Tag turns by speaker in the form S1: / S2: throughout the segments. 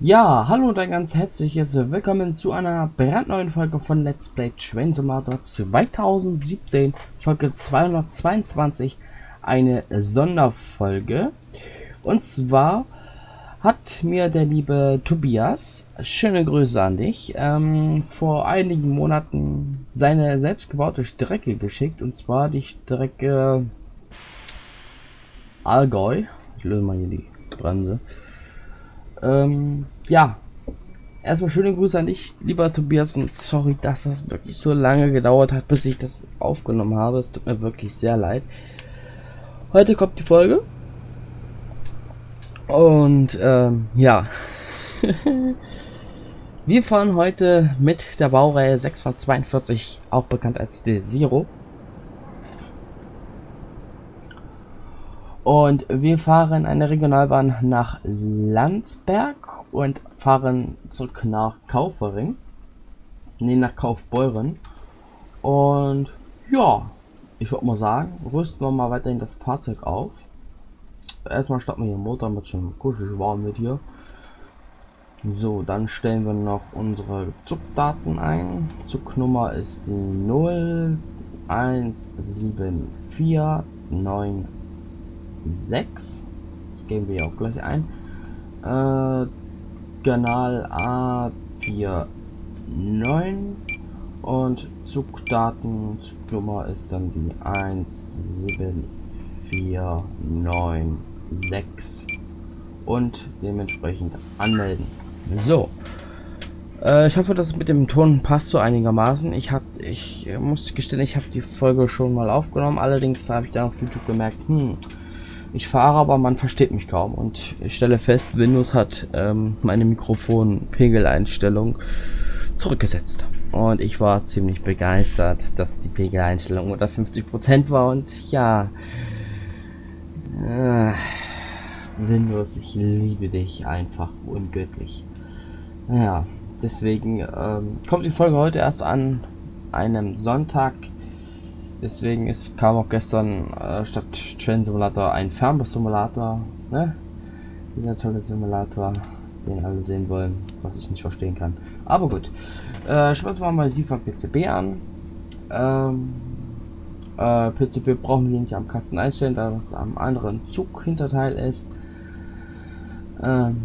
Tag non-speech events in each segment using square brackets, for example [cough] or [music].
S1: Ja, hallo und ein ganz herzliches Willkommen zu einer brandneuen Folge von Let's Play Train Simulator 2017, Folge 222, eine Sonderfolge. Und zwar hat mir der liebe Tobias, schöne Grüße an dich, ähm, vor einigen Monaten seine selbstgebaute Strecke geschickt. Und zwar die Strecke Allgäu. Ich löse mal hier die Bremse. Ähm, ja. Erstmal schöne Grüße an dich, lieber Tobias, und sorry, dass das wirklich so lange gedauert hat, bis ich das aufgenommen habe. Es tut mir wirklich sehr leid. Heute kommt die Folge. Und ähm, ja. [laughs] Wir fahren heute mit der Baureihe 6 von 42, auch bekannt als De Zero. Und wir fahren eine Regionalbahn nach Landsberg und fahren zurück nach Kaufering. Ne, nach Kaufbeuren. Und ja, ich würde mal sagen, rüsten wir mal weiterhin das Fahrzeug auf. Erstmal starten wir den Motor, mit schon kuschelig warm mit hier. So, dann stellen wir noch unsere Zugdaten ein. Zugnummer ist die 017491 6. Das geben wir auch gleich ein. Äh, Kanal A49 und Zugdaten, Zugnummer ist dann die 17496 und dementsprechend anmelden. So. Äh, ich hoffe, dass es mit dem Ton passt so einigermaßen. Ich hab, ich muss gestehen, ich habe die Folge schon mal aufgenommen. Allerdings habe ich dann auf YouTube gemerkt, hm, ich fahre, aber man versteht mich kaum. Und ich stelle fest, Windows hat ähm, meine Mikrofon-Pegeleinstellung zurückgesetzt. Und ich war ziemlich begeistert, dass die Pegeleinstellung unter 50% war. Und ja, äh, Windows, ich liebe dich einfach ungöttlich. Ja, deswegen ähm, kommt die Folge heute erst an einem Sonntag. Deswegen ist, kam auch gestern äh, statt Train Simulator ein Fernbus Simulator. Ne? Dieser tolle Simulator, den alle sehen wollen, was ich nicht verstehen kann. Aber gut. Äh, schauen wir mal SIFA PCB an. Ähm, äh, PCB brauchen wir nicht am Kasten einstellen, da das am anderen Zug-Hinterteil ist. Ähm,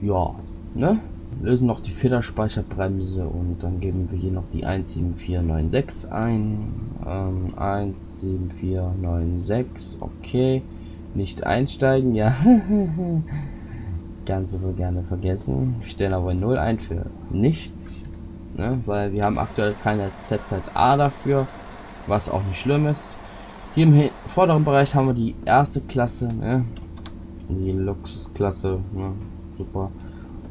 S1: ja, ne? Lösen noch die Federspeicherbremse und dann geben wir hier noch die 17496 ein. Ähm, 17496, okay. Nicht einsteigen, ja. [laughs] Ganz so gerne vergessen. Wir stellen aber 0 ein für nichts. Ne? Weil wir haben aktuell keine ZZA dafür. Was auch nicht schlimm ist. Hier im vorderen Bereich haben wir die erste Klasse. Ne? Die Luxusklasse. Ne? Super.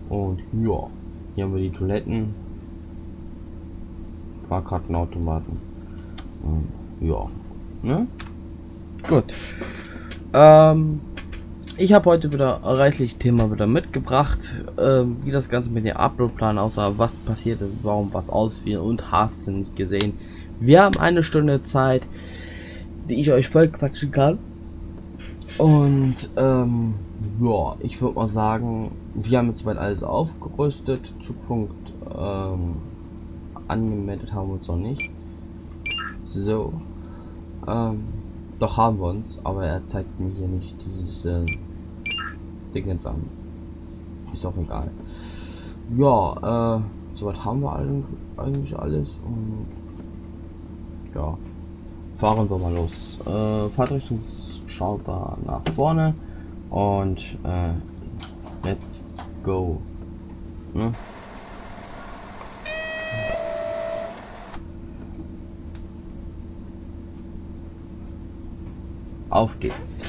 S1: Und ja, hier haben wir die Toiletten. Fahrkartenautomaten. Und, ja. Ne? Gut. Ähm, ich habe heute wieder reichlich Thema wieder mitgebracht, äh, wie das Ganze mit dem Uploadplan aussah, was passiert ist, warum was ausfiel und hast du nicht gesehen. Wir haben eine Stunde Zeit, die ich euch voll quatschen kann. Und ähm, ja, ich würde mal sagen, wir haben jetzt soweit alles aufgerüstet. Zugpunkt ähm, angemeldet haben wir uns noch nicht. So. Ähm, doch haben wir uns, aber er zeigt mir hier nicht dieses äh, Dingens an. Ist auch egal. Ja, äh, soweit haben wir eigentlich alles und ja, fahren wir mal los. Äh, Fahrtrichtungsschalter nach vorne. Und äh, let's go. Ne? Auf geht's.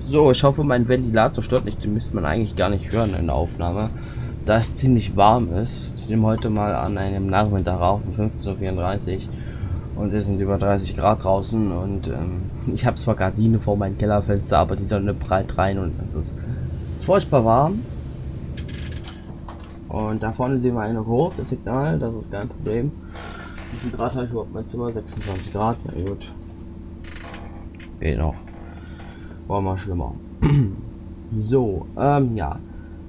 S1: So, ich hoffe, mein Ventilator stört nicht. Den müsste man eigentlich gar nicht hören in der Aufnahme. Da es ziemlich warm ist. Ich nehme heute mal an einem Nachmittag auf, um 15.34 Uhr und es sind über 30 Grad draußen und ähm, [laughs] ich habe zwar Gardine vor meinem Kellerfenster, aber die Sonne breit rein und es ist furchtbar warm. Und da vorne sehen wir ein rotes Signal, das ist kein Problem. Wie viel Grad habe ich überhaupt mein Zimmer? 26 Grad, na gut. Geht noch. War mal schlimmer. [clears throat] so, ähm, ja.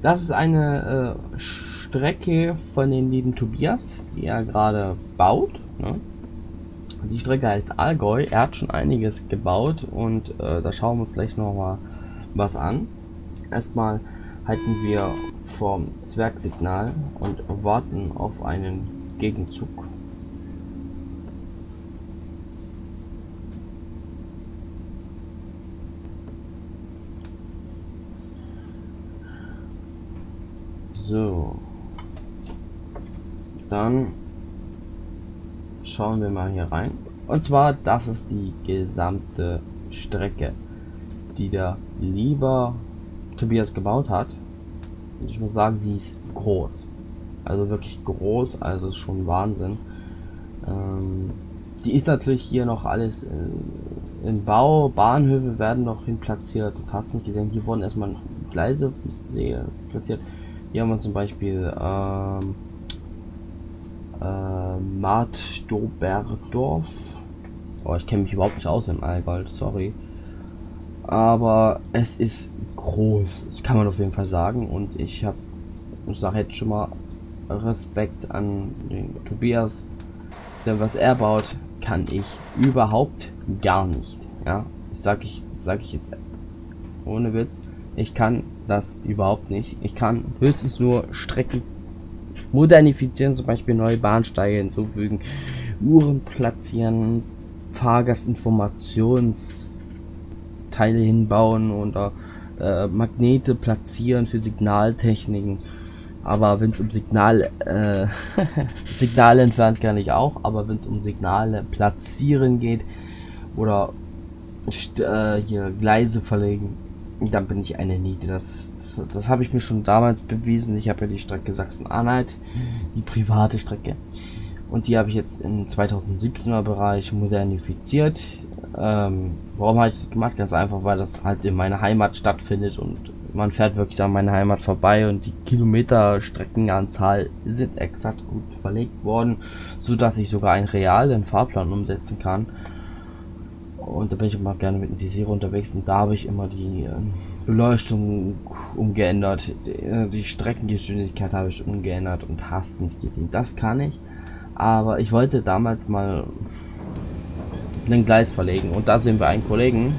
S1: Das ist eine äh, Strecke von den lieben Tobias, die er gerade baut. Ne? Die Strecke heißt Allgäu. Er hat schon einiges gebaut und äh, da schauen wir uns gleich noch mal was an. Erstmal halten wir vom Zwergsignal und warten auf einen Gegenzug. So. Dann schauen wir mal hier rein. Und zwar, das ist die gesamte Strecke, die der lieber Tobias gebaut hat. Und ich muss sagen, sie ist groß. Also wirklich groß, also ist schon Wahnsinn. Ähm, die ist natürlich hier noch alles in, in, Bau. Bahnhöfe werden noch hin platziert. Du hast nicht gesehen, hier wurden erstmal Gleise platziert. Hier haben wir zum Beispiel ähm, Mart Doberdorf. Oh, ich kenne mich überhaupt nicht aus im Allgäu, sorry. Aber es ist groß, das kann man auf jeden Fall sagen. Und ich habe, ich sage jetzt schon mal Respekt an den Tobias, denn was er baut, kann ich überhaupt gar nicht. Ja, ich sage ich, sage ich jetzt ohne Witz. Ich kann das überhaupt nicht. Ich kann höchstens nur Strecken modernifizieren, zum Beispiel neue Bahnsteige hinzufügen, Uhren platzieren, Fahrgastinformationsteile hinbauen oder äh, Magnete platzieren für Signaltechniken. Aber wenn es um Signal, äh, [laughs] Signale entfernt kann ich auch, aber wenn es um Signale platzieren geht oder äh, hier Gleise verlegen, dann bin ich eine Niete. Das, das, das habe ich mir schon damals bewiesen. Ich habe ja die Strecke Sachsen-Anhalt, die private Strecke. Und die habe ich jetzt im 2017er Bereich modernifiziert. Ähm, warum habe ich das gemacht? Ganz einfach, weil das halt in meiner Heimat stattfindet und man fährt wirklich an meiner Heimat vorbei und die Kilometerstreckenanzahl sind exakt gut verlegt worden, so dass ich sogar einen realen Fahrplan umsetzen kann. Und da bin ich immer gerne mit dem TC unterwegs und da habe ich immer die äh, Beleuchtung umgeändert. Die, äh, Streckengeschwindigkeit habe ich umgeändert und hast nicht gesehen. Das kann ich. Aber ich wollte damals mal einen Gleis verlegen. Und da sehen wir einen Kollegen.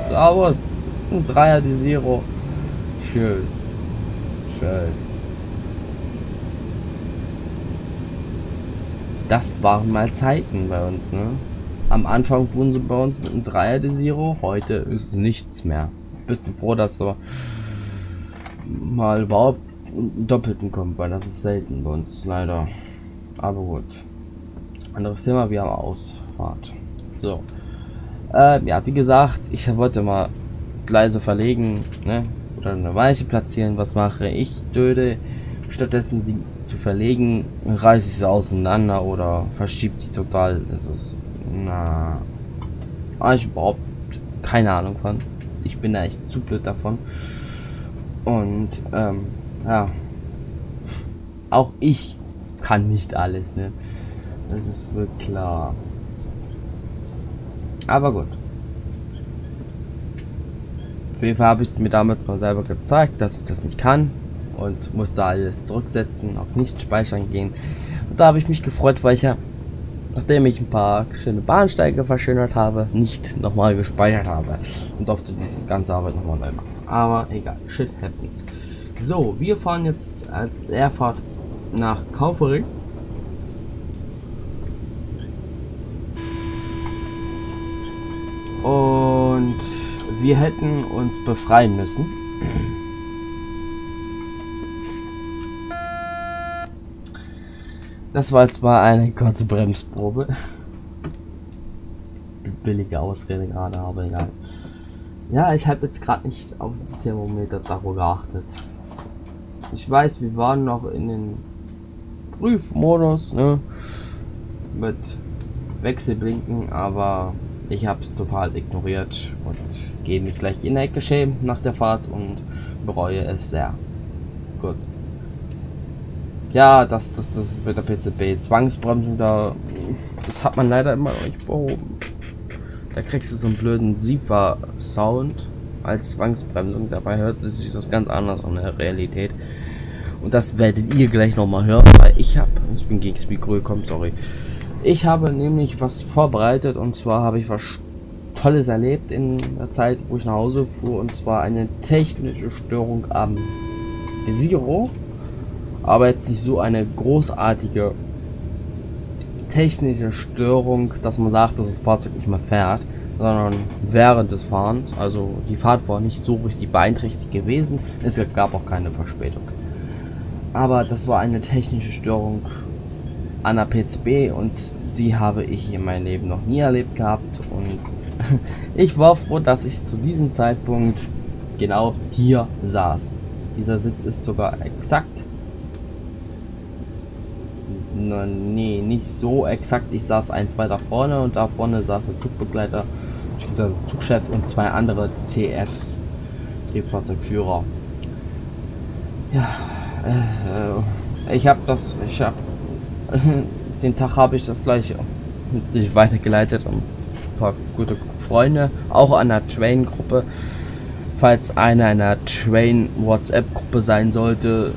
S1: Servus. Ein Dreier die Zero. Schön. Schön. Das waren mal Zeiten bei uns, ne? Am Anfang wurden sie bei uns mit einem Dreier de Zero, heute ist nichts mehr. Bist du froh, dass du mal überhaupt einen Doppelten kommt, weil das ist selten bei uns, leider. Aber gut. Anderes Thema, wir haben Ausfahrt. So. Äh, ja, wie gesagt, ich wollte mal Gleise verlegen, ne? Oder eine Weiche platzieren. Was mache ich? Döde. Stattdessen die zu verlegen, reiße ich sie auseinander oder verschiebt die total. Das ist na. Habe ich überhaupt keine Ahnung von. Ich bin da echt zu blöd davon. Und, ähm, ja. Auch ich kann nicht alles, ne? Das ist wohl klar. Aber gut. Auf jeden Fall habe ich es mir damit mal selber gezeigt, dass ich das nicht kann. Und musste alles zurücksetzen, auf nicht speichern gehen. Und da habe ich mich gefreut, weil ich ja nachdem ich ein paar schöne Bahnsteige verschönert habe, nicht nochmal gespeichert habe und durfte diese ganze Arbeit nochmal neu machen. Aber egal, shit happens. So, wir fahren jetzt als Erfahrt nach Kaufering. Und wir hätten uns befreien müssen. Das war jetzt mal eine kurze Bremsprobe. Billige Ausrede gerade, aber egal. Ja, ich habe jetzt gerade nicht auf das Thermometer Tacho geachtet. Ich weiß, wir waren noch in den Prüfmodus, ne? Mit Wechselblinken, aber ich habe es total ignoriert und gehe mich gleich in der Ecke schämen nach der Fahrt und bereue es sehr. Gut. Ja, das, das, das mit der PCB. Zwangsbremsung da, das hat man leider immer nicht behoben. Da kriegst du so einen blöden Sifa-Sound als Zwangsbremsung. Dabei hört sich das ganz anders an der Realität. Und das werdet ihr gleich nochmal hören, weil ich habe, ich bin gegen Mikro gekommen, sorry. Ich habe nämlich was vorbereitet und zwar habe ich was Tolles erlebt in der Zeit, wo ich nach Hause fuhr und zwar eine technische Störung am Desiro. Aber jetzt nicht so eine großartige technische Störung, dass man sagt, dass das Fahrzeug nicht mehr fährt, sondern während des Fahrens. Also die Fahrt war nicht so richtig beeinträchtigt gewesen. Es gab auch keine Verspätung. Aber das war eine technische Störung an der PCB und die habe ich in meinem Leben noch nie erlebt gehabt. Und [laughs] ich war froh, dass ich zu diesem Zeitpunkt genau hier saß. Dieser Sitz ist sogar exakt nee, nicht so exakt. Ich saß eins weiter vorne und da vorne saß der Zugbegleiter, dieser Zugchef und zwei andere TFs, Triebfahrzeugführer. Ja, äh, ich habe das, ich habe [laughs] den Tag habe ich das gleiche mit sich weitergeleitet und ein paar gute Freunde, auch an der Train-Gruppe. Falls einer einer Train-WhatsApp-Gruppe sein sollte,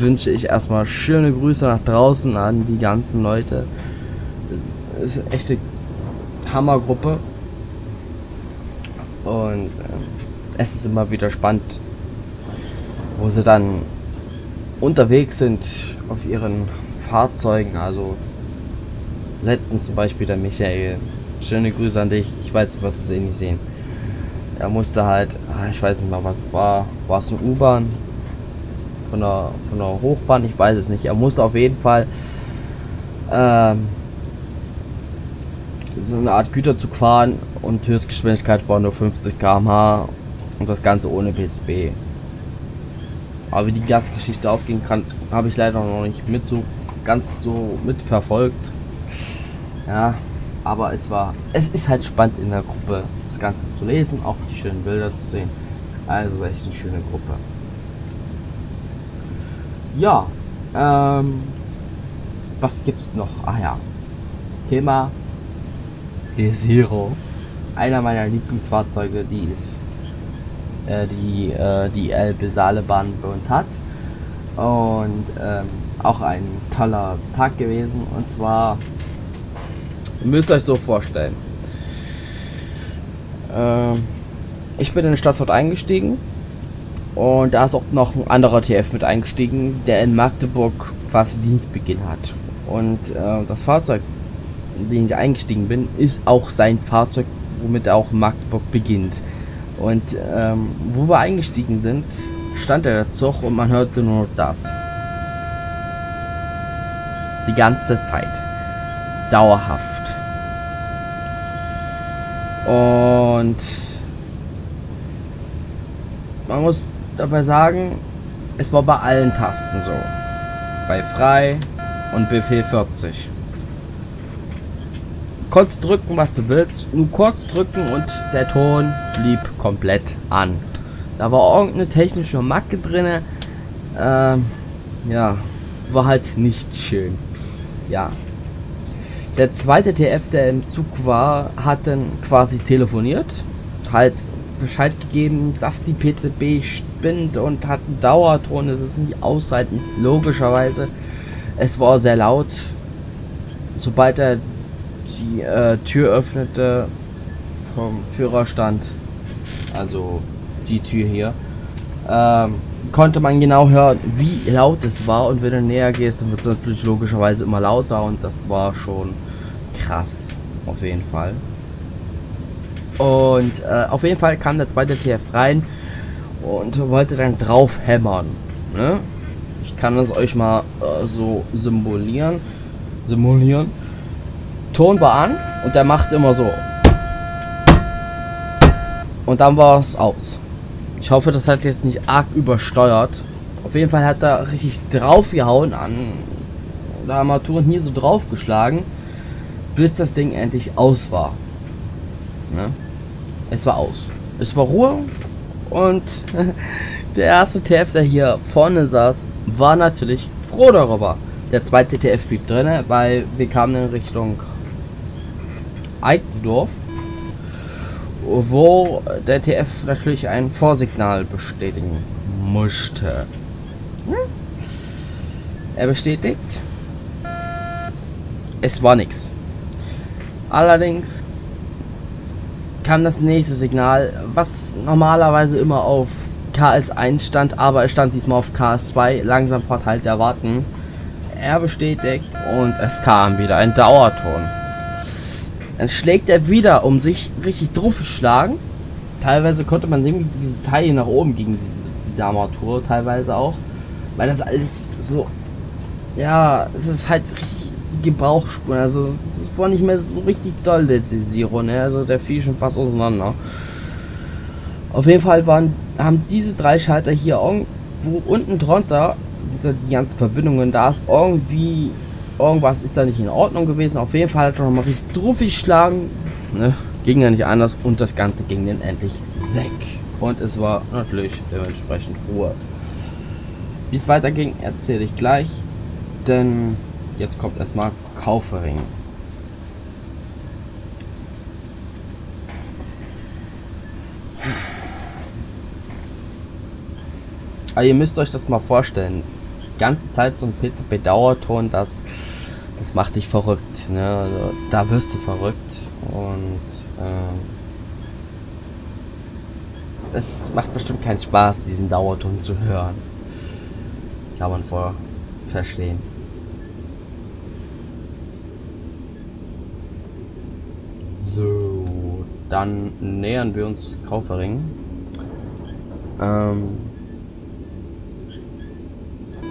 S1: wünsche ich erstmal schöne Grüße nach draußen an die ganzen Leute. Es ist eine echte Hammergruppe. Und äh, es ist immer wieder spannend, wo sie dann unterwegs sind auf ihren Fahrzeugen. Also letztens zum Beispiel der Michael. Schöne Grüße an dich. Ich weiß, was es eh nicht sehen. Er musste halt, ah, ich weiß nicht mal was war. War es eine U-Bahn? Von der, von der Hochbahn, ich weiß es nicht. Er musste auf jeden Fall ähm, so eine Art Güterzug fahren und Höchstgeschwindigkeit war nur 50 km/h und das Ganze ohne PCB. Aber wie die ganze Geschichte ausgehen kann, habe ich leider noch nicht mit so ganz so mitverfolgt. Ja, aber es war, es ist halt spannend in der Gruppe das Ganze zu lesen, auch die schönen Bilder zu sehen. Also echt eine schöne Gruppe. Ja, ähm, was gibt's noch? Ah ja, Thema Desiro. Einer meiner Lieblingsfahrzeuge, die ist äh, die äh, die Elbe Saalebahn bei uns hat und ähm, auch ein toller Tag gewesen. Und zwar müsst ihr euch so vorstellen. Ähm, ich bin in den Stadtort eingestiegen und da ist auch noch ein anderer TF mit eingestiegen, der in Magdeburg quasi Dienstbeginn hat. Und äh, das Fahrzeug, in dem ich eingestiegen bin, ist auch sein Fahrzeug, womit er auch in Magdeburg beginnt. Und ähm, wo wir eingestiegen sind, stand der Zug und man hörte nur das. Die ganze Zeit. Dauerhaft. Und man muss dabei sagen, es war bei allen Tasten so. Bei frei und Befehl 40. Kurz drücken, was du willst, nur kurz drücken und der Ton blieb komplett an. Da war irgendeine technische Macke drin. Ähm, ja, war halt nicht schön. Ja. Der zweite TF, der im Zug war, hat dann quasi telefoniert. Halt Bescheid gegeben, dass die PCB spinnt und hat einen Dauerton. Es ist nicht aushalten, logischerweise. Es war sehr laut. Sobald er die äh, Tür öffnete vom Führerstand, also die Tür hier, ähm, konnte man genau hören, wie laut es war. Und wenn du näher gehst, dann wird es natürlich logischerweise immer lauter. Und das war schon krass, auf jeden Fall. Und äh, auf jeden Fall kam der zweite TF rein und wollte dann drauf hämmern. Ne? Ich kann das euch mal äh, so symbolieren. Simulieren. Ton war an und der macht immer so. Und dann war es aus. Ich hoffe, das hat jetzt nicht arg übersteuert. Auf jeden Fall hat er richtig draufgehauen an der Armaturen hier so draufgeschlagen, bis das Ding endlich aus war. Ne? Es war aus. Es war Ruhe und [laughs] der erste TF, der hier vorne saß, war natürlich froh darüber. Der zweite TF blieb drin, weil wir kamen in Richtung Eikendorf wo der TF natürlich ein Vorsignal bestätigen musste. Er bestätigt, es war nichts. Allerdings kam das nächste Signal, was normalerweise immer auf KS1 stand, aber es stand diesmal auf KS2, langsam verteilt erwarten. Er bestätigt und es kam wieder ein Dauerton. Dann schlägt er wieder, um sich richtig drauf zu schlagen. Teilweise konnte man sehen, wie diese Teile nach oben gegen diese, diese Armatur teilweise auch. Weil das alles so. Ja, es ist halt richtig Gebrauchsspuren. Also es war nicht mehr so richtig doll, der Zero, ne? Also der fiel schon fast auseinander. Auf jeden Fall waren, haben diese drei Schalter hier irgendwo unten drunter, sind die ganzen Verbindungen, da ist irgendwie, irgendwas ist da nicht in Ordnung gewesen. Auf jeden Fall hat er nochmal richtig drauf geschlagen. Ne? Ging ja nicht anders und das Ganze ging dann endlich weg. Und es war natürlich dementsprechend Ruhe. Wie es weiterging, erzähle ich gleich. Denn jetzt kommt erstmal Kaufering. Aber ihr müsst euch das mal vorstellen. Die ganze Zeit so ein PCB-Dauerton, das, das macht dich verrückt. Ne? Also, da wirst du verrückt. Und ähm, es macht bestimmt keinen Spaß, diesen Dauerton zu hören. Kann man vor verstehen. So, dann nähern wir uns Kaufering. Ähm,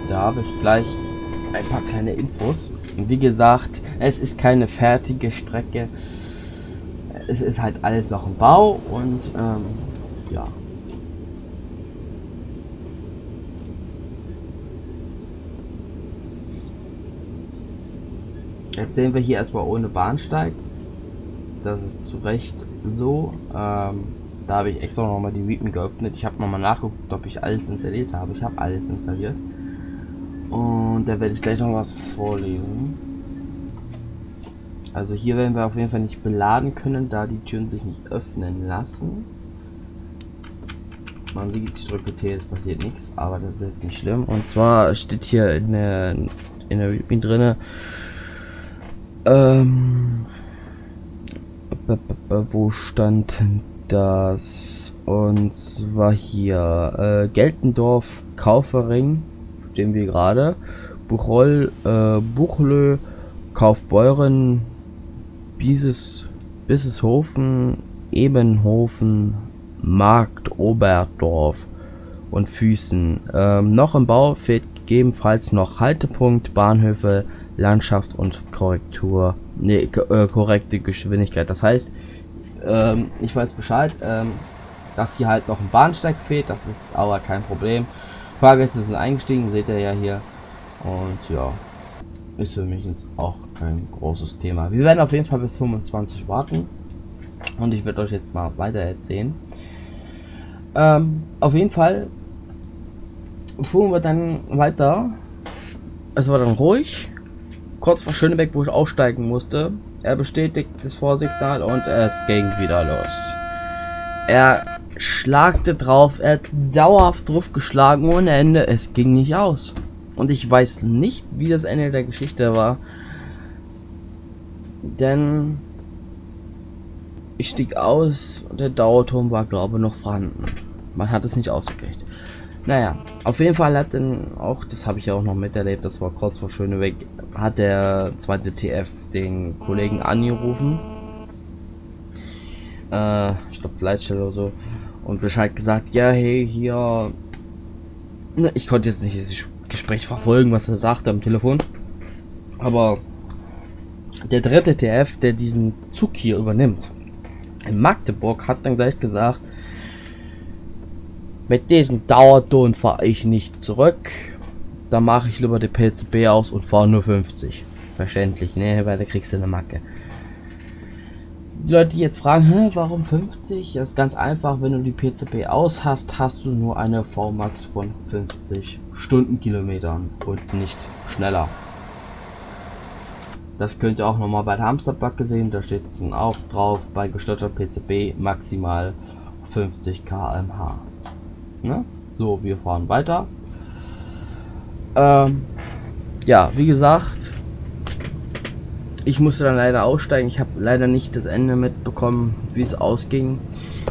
S1: da habe ich gleich ein paar kleine Infos. Und wie gesagt, es ist keine fertige Strecke. Es ist halt alles noch im Bau und ähm, ja. Jetzt sehen wir hier erstmal ohne Bahnsteig. Das ist zu Recht so. Ähm, da habe ich extra nochmal die Weepen geöffnet. Ich habe nochmal nachgeguckt, ob ich alles installiert habe. Ich habe alles installiert. Und da werde ich gleich noch was vorlesen. Also hier werden wir auf jeden Fall nicht beladen können, da die Türen sich nicht öffnen lassen. Man sieht, ich drücke T, es passiert nichts, aber das ist jetzt nicht schlimm. Und zwar steht hier in der in der drinne ähm, wo stand das? Und zwar hier äh, Geltendorf Kaufering stehen wir gerade. Buchroll, äh, Buchlö, Kaufbeuren, Bieses, Bisseshofen, Ebenhofen, Markt, Oberdorf und Füßen. Ähm, noch im Bau fehlt gegebenenfalls noch Haltepunkt, Bahnhöfe, Landschaft und Korrektur, nee, äh, korrekte Geschwindigkeit. Das heißt, ähm, ich weiß Bescheid, ähm, dass hier halt noch ein Bahnsteig fehlt, das ist aber kein Problem. Fahrgäste sind eingestiegen, seht ihr ja hier. Und ja, ist für mich jetzt auch kein großes Thema. Wir werden auf jeden Fall bis 25 warten. Und ich werde euch jetzt mal weiter erzählen. Ähm, auf jeden Fall fuhren wir dann weiter. Es war dann ruhig. Kurz vor Schönebeck, wo ich aussteigen musste. Er bestätigt das Vorsignal und es ging wieder los. Er schlagte drauf, er hat dauerhaft drauf geschlagen ohne Ende, es ging nicht aus. Und ich weiß nicht, wie das Ende der Geschichte war. Denn ich stieg aus und der Dauerturm war, glaube ich, noch vorhanden. Man hat es nicht ausgekriegt. Naja, auf jeden Fall hat dann auch, das habe ich ja auch noch miterlebt, das war kurz vor Schöneweg, hat der zweite TF den Kollegen angerufen. Äh, ich glaube Leitstelle oder so und Bescheid gesagt, ja, hey, hier. Ne, ich konnte jetzt nicht das Gespräch verfolgen, was er sagte am Telefon. Aber der dritte TF, der diesen Zug hier übernimmt, in Magdeburg, hat dann gleich gesagt, mit diesem Dauerton fahre ich nicht zurück. Da mache ich lieber die PCB aus und fahre nur 50. Verständlich, ne? Weil da kriegst du eine Macke die Leute, die jetzt fragen, Hä, warum 50? Das ist ganz einfach, wenn du die PCP aus hast, hast du nur eine Vmax von 50 Stundenkilometern und nicht schneller. Das könnt ihr auch nochmal bei der Hamsterbacke sehen. Da steht es auch drauf, bei gestörter PCB maximal 50 km/h. Ne? So, wir fahren weiter. Ähm, ja, wie gesagt, ich musste dann leider aussteigen. Ich habe leider nicht das Ende mitbekommen, wie es ausging.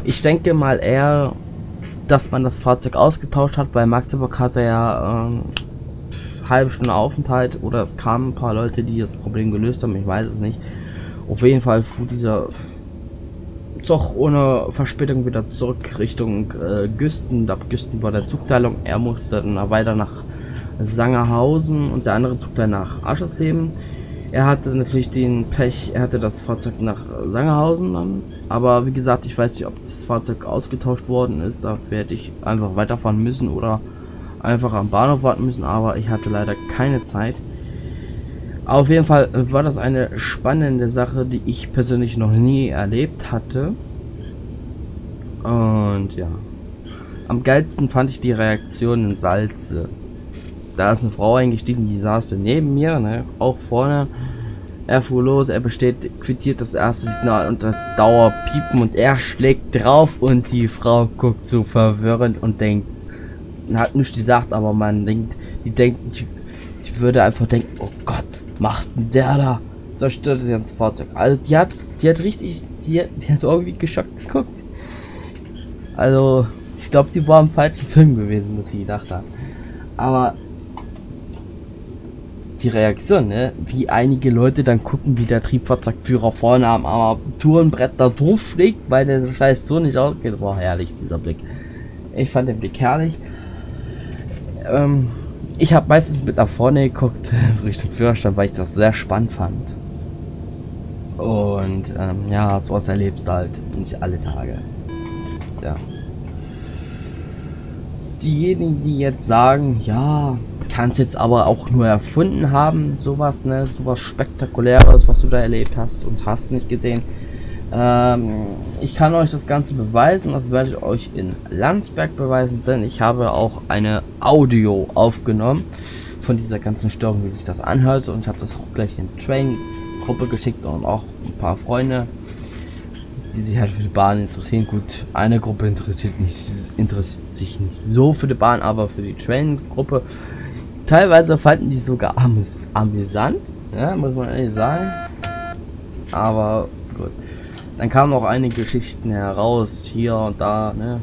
S1: Ich denke mal eher, dass man das Fahrzeug ausgetauscht hat, weil Magdeburg hatte ja ähm, halbe Stunde Aufenthalt oder es kamen ein paar Leute, die das Problem gelöst haben. Ich weiß es nicht. Auf jeden Fall fuhr dieser Zug ohne Verspätung wieder zurück Richtung äh, Güsten. Ab Güsten war der Zugteilung. Er musste dann weiter nach Sangerhausen und der andere Zug dann nach Aschersleben. Er hatte natürlich den Pech, er hatte das Fahrzeug nach Sangerhausen dann. Aber wie gesagt, ich weiß nicht, ob das Fahrzeug ausgetauscht worden ist. Dafür hätte ich einfach weiterfahren müssen oder einfach am Bahnhof warten müssen. Aber ich hatte leider keine Zeit. Auf jeden Fall war das eine spannende Sache, die ich persönlich noch nie erlebt hatte. Und ja. Am geilsten fand ich die Reaktion in Salze da ist eine Frau eingestiegen, die saß so neben mir, ne, auch vorne. Er fuhr los, er besteht, quittiert das erste Signal und das Dauerpiepen und er schlägt drauf und die Frau guckt so verwirrend und denkt, hat nichts gesagt, aber man denkt, die denkt, ich, ich würde einfach denken, oh macht denn der da? Zerstört das ganze Fahrzeug. Also die hat, die hat richtig, die, die hat irgendwie geschockt geguckt. Also, ich glaube, die war im falschen Film gewesen, muss ich gedacht haben. Aber die Reaktion, ne? Wie einige Leute dann gucken, wie der Triebfahrzeugführer vorne am Armaturenbrett da drauf schlägt, weil der scheiß Tour nicht ausgeht. War herrlich, dieser Blick. Ich fand den Blick herrlich. Ähm, ich habe meistens mit nach vorne geguckt, [laughs] Richtung Führerstand, weil ich das sehr spannend fand. Und ähm, ja, sowas erlebst du halt nicht alle Tage. Tja. Diejenigen, die jetzt sagen, ja, kann es jetzt aber auch nur erfunden haben, sowas, ne, sowas spektakuläres, was du da erlebt hast und hast nicht gesehen. Ähm, ich kann euch das Ganze beweisen, das werde ich euch in Landsberg beweisen, denn ich habe auch eine Audio aufgenommen von dieser ganzen Störung, wie sich das anhört und ich habe das auch gleich in die Train-Gruppe geschickt und auch ein paar Freunde, die sich halt für die Bahn interessieren. Gut, eine Gruppe interessiert, nicht, interessiert sich nicht so für die Bahn, aber für die Train-Gruppe Teilweise fanden die sogar amüs amüsant, ja, muss man ehrlich sagen. Aber gut. Dann kamen auch einige Geschichten heraus, hier und da, ne.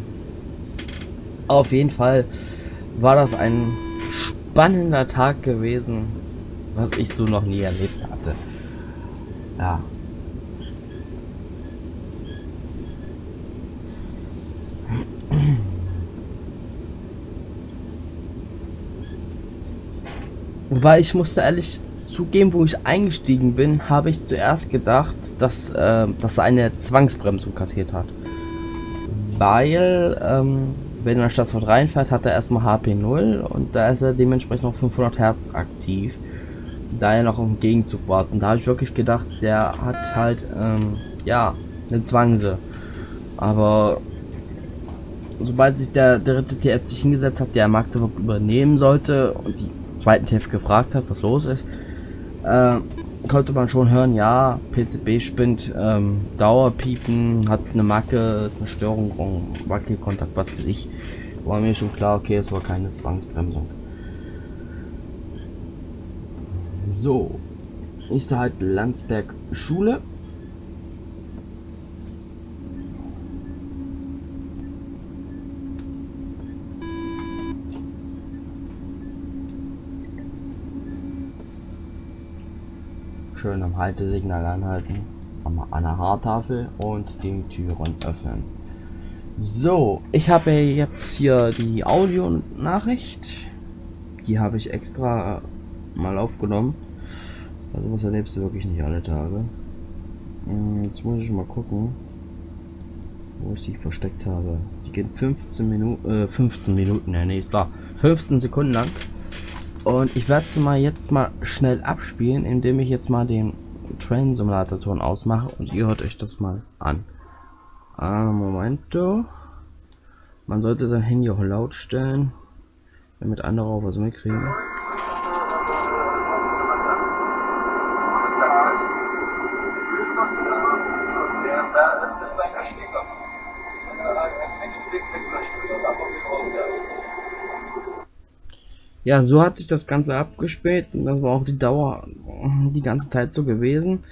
S1: Auf jeden Fall war das ein spannender Tag gewesen, was ich so noch nie erlebt hatte. Ja. Wobei ich musste ehrlich zugeben, wo ich eingestiegen bin, habe ich zuerst gedacht, dass, äh, dass er eine Zwangsbremsung kassiert hat. Weil, ähm, wenn er Stadtfahrt reinfährt, hat er erstmal HP 0 und da ist er dementsprechend noch 500 Hertz aktiv. Da er noch im Gegenzug warten. Da habe ich wirklich gedacht, der hat halt, ähm, ja, eine Zwangse. Aber sobald sich der dritte TF sich hingesetzt hat, der Magdeburg übernehmen sollte und die zweiten TF gefragt hat, was los ist, äh, konnte man schon hören, ja, PCB spinnt, ähm, Dauerpiepen, hat eine Macke, eine Störung, Wackelkontakt, was für ich. War mir schon klar, okay, es war keine Zwangsbremsung. So, ich sah halt Landsberg Schule. Schön am Haltesignal anhalten, an der Haartafel und die Türen öffnen. So, ich habe jetzt hier die Audio-Nachricht. Die habe ich extra mal aufgenommen. Also was erlebst du wirklich nicht alle Tage. Hm, jetzt muss ich mal gucken, wo ich sie versteckt habe. Die geht 15 Minuten, äh, 15 Minuten, ja, nee, ist klar. 15 Sekunden lang. Und ich werde sie mal jetzt mal schnell abspielen, indem ich jetzt mal den Train Simulator Ton ausmache und ihr hört euch das mal an. Ah, Momento. Man sollte sein Handy auch laut stellen, damit andere auch was mitkriegen. Ja, so hat sich das Ganze abgespielt und das war auch die Dauer die ganze Zeit so gewesen.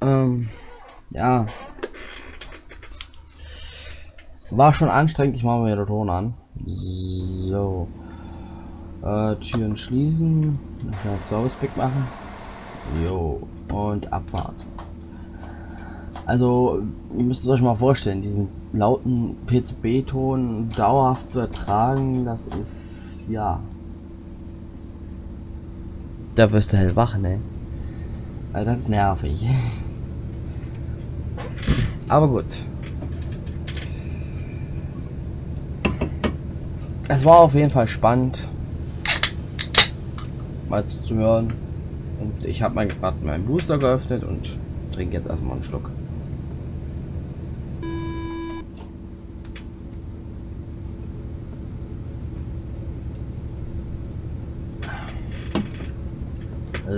S1: Ähm, ja. War schon anstrengend, ich mache mir den Ton an. So. Äh, Türen schließen. Service-Pick machen. Jo. Und Abfahrt. Also, ihr müsst euch mal vorstellen, diesen lauten PCB-Ton dauerhaft zu ertragen, das ist, ja. Da wirst du hellwach, ne? Also das ist nervig. Aber gut. Es war auf jeden Fall spannend, mal zu hören. Und ich habe mein, gerade meinen Booster geöffnet und trinke jetzt erstmal einen Schluck.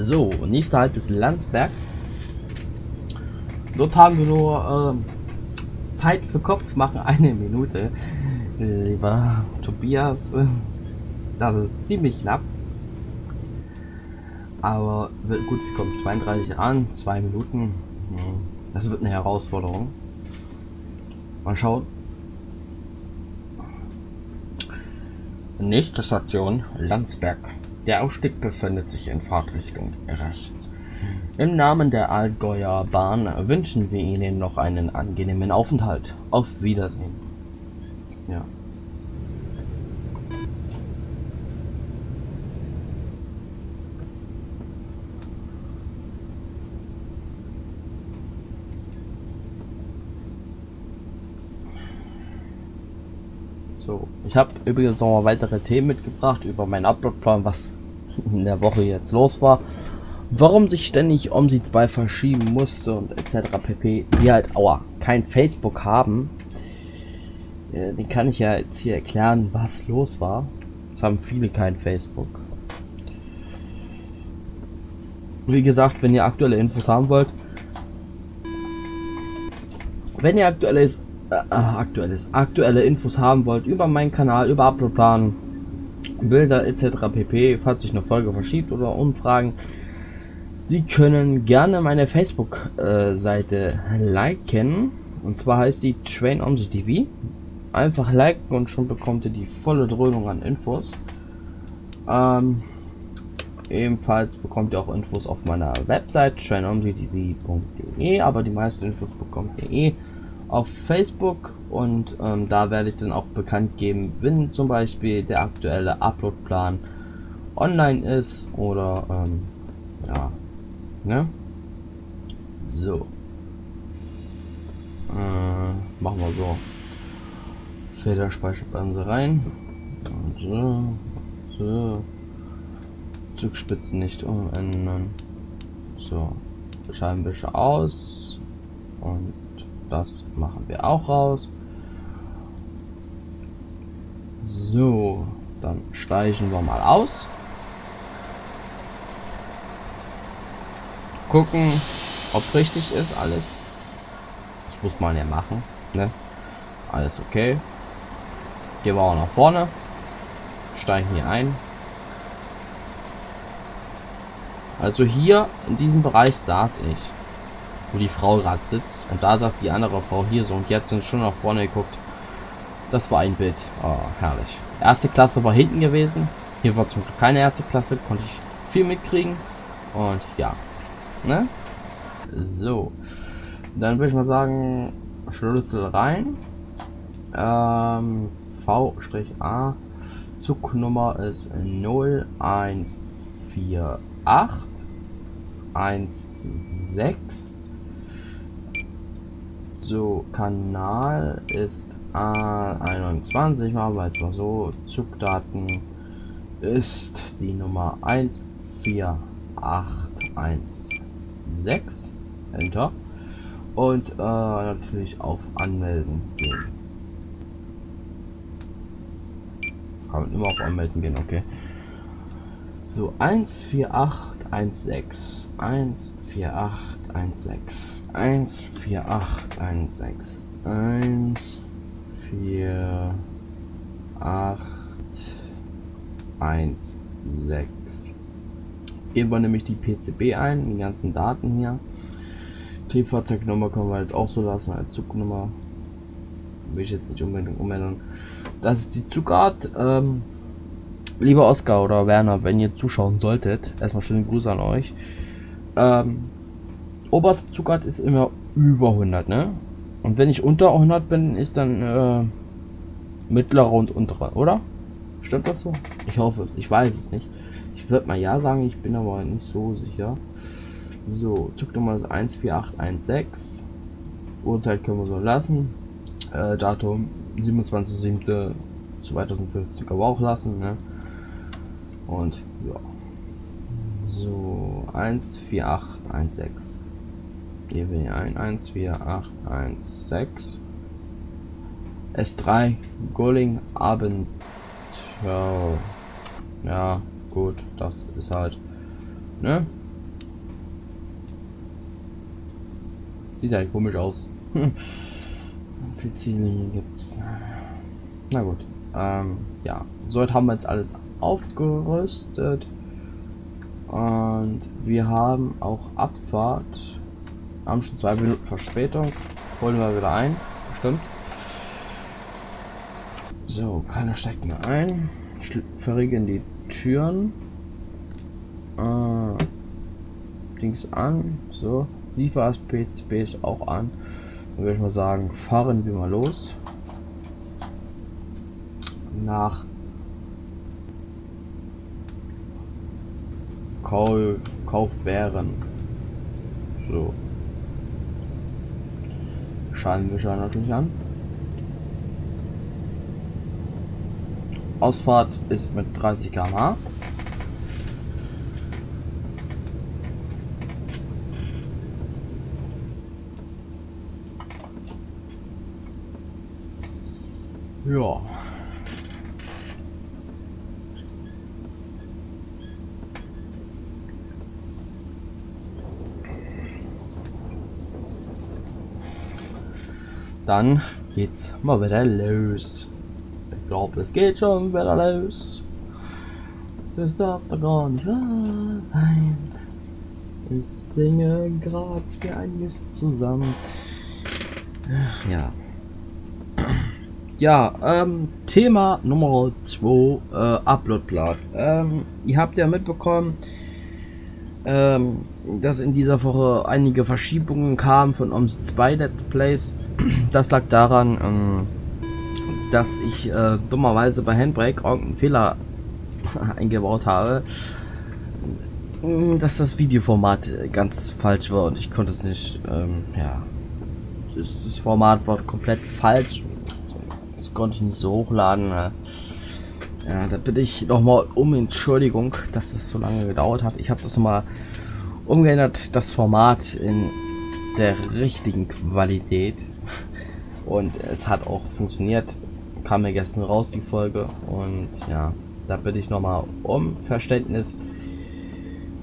S1: So, nächster Halt ist Landsberg. Dort haben wir nur äh, Zeit für Kopf machen, [laughs] eine Minute. Lieber Tobias, [laughs] das ist ziemlich knapp. Aber gut, wir kommen 32 an, zwei Minuten. Das wird eine Herausforderung. Mal schauen. Nächste Station, Landsberg. Der Ausstieg befindet sich in Fahrtrichtung rechts. Im Namen der Allgäuer Bahn wünschen wir Ihnen noch einen angenehmen Aufenthalt. Auf Wiedersehen. Ja. So, ich habe übrigens noch mal weitere Themen mitgebracht über meinen Uploadplan, was in der Woche jetzt los war. Warum sich ständig OMSI 2 verschieben musste und etc. pp. Die halt, aua, kein Facebook haben. Ja, den kann ich ja jetzt hier erklären, was los war. Es haben viele kein Facebook. Wie gesagt, wenn ihr aktuelle Infos haben wollt, wenn ihr aktuelles äh, äh, aktuelles, aktuelle Infos haben wollt über meinen Kanal, über Uploadplan, Bilder etc. pp, falls sich eine Folge verschiebt oder Umfragen, die können gerne meine Facebook-Seite liken. Und zwar heißt die Train on the TV. Einfach liken und schon bekommt ihr die volle Dröhnung an Infos. Ähm, ebenfalls bekommt ihr auch Infos auf meiner Website trainonthetv.de, aber die meisten Infos bekommt ihr eh auf Facebook und ähm, da werde ich dann auch bekannt geben, wenn zum Beispiel der aktuelle Uploadplan online ist oder ähm, ja, ne? So. Äh, machen wir so. Federspeicherbremse rein. So. So. Zugspitzen nicht umändern. So. Scheibenwischer aus. Und das machen wir auch raus. So, dann streichen wir mal aus. Gucken, ob richtig ist alles. Das muss man ja machen. Ne? Alles okay. Gehen wir auch nach vorne. Steigen hier ein. Also hier in diesem Bereich saß ich wo die Frau gerade sitzt. Und da saß die andere Frau hier so und jetzt sind schon nach vorne geguckt. Das war ein Bild. Oh, herrlich. Erste Klasse war hinten gewesen. Hier war zum Glück keine erste Klasse. Konnte ich viel mitkriegen. Und ja. Ne? So. Dann würde ich mal sagen, Schlüssel rein. Ähm, V-A. Zugnummer ist 0148 16 so, Kanal ist A21, machen wir jetzt so. Zugdaten ist die Nummer 14816. Enter. Und äh, natürlich auf Anmelden gehen. Kann immer auf Anmelden gehen, okay. So, 14816. 14816. 14816. 1, 4, 4, 8, 1, 6. Geben wir nämlich die PCB ein, die ganzen Daten hier. Triebfahrzeugnummer können wir jetzt auch so lassen als Zugnummer. Will ich jetzt nicht unbedingt umändern. Das ist die Zugart. Ähm, lieber Oskar oder Werner, wenn ihr zuschauen solltet, erstmal schönen Gruß an euch. Ähm, oberste Zugart ist immer über 100, ne? Und wenn ich unter 100 bin, ist dann äh, mittlerer und unterer, oder? Stimmt das so? Ich hoffe es. Ich weiß es nicht. Ich würde mal ja sagen, ich bin aber nicht so sicher. So, Zugnummer ist 14816. Uhrzeit können wir so lassen. Äh, Datum 27.07.2015 können wir auch lassen. Ne? Und ja. So, 14816. Gebe ein 14816. S3 Golling Abend. Ja, gut, das ist halt, ne? Sieht halt komisch aus. [laughs] PC-Linie gibt's. Na gut, ähm, ja, soweit haben wir jetzt alles aufgerüstet. Und wir haben auch Abfahrt. Haben schon zwei Minuten Verspätung. Holen wir wieder ein. Stimmt. So, keiner steigt mehr ein. Verriegeln die Türen. Äh, Dings an. So. SIFAS PCB ist auch an. Dann würde ich mal sagen, fahren wir mal los. Nach Kauf, Kaufbären. So. Scheinwischer natürlich an. Ausfahrt ist mit 30 km/h. Ja. Dann geht's mal wieder los. Ich glaube, es geht schon wieder los. Das darf doch gar nicht wahr sein. Ich singe gerade Mist zusammen. Ja. Ja, ähm, Thema Nummer 2, äh, Uploadplan. Ähm, ihr habt ja mitbekommen, ähm, dass in dieser Woche einige Verschiebungen kamen von OMS 2 Let's Plays. Das lag daran, ähm, dass ich äh, dummerweise bei Handbrake irgendeinen Fehler [laughs] eingebaut habe. Dass das Videoformat ganz falsch war und ich konnte es nicht, ähm, ja. Das, Format war komplett falsch das konnte ich nicht so hochladen. Ne? Ja, da bitte ich nochmal um Entschuldigung, dass das so lange gedauert hat. Ich habe das nochmal umgeändert, das Format in der richtigen Qualität. Und es hat auch funktioniert. Kam mir gestern raus, die Folge. Und ja, da bitte ich nochmal um Verständnis,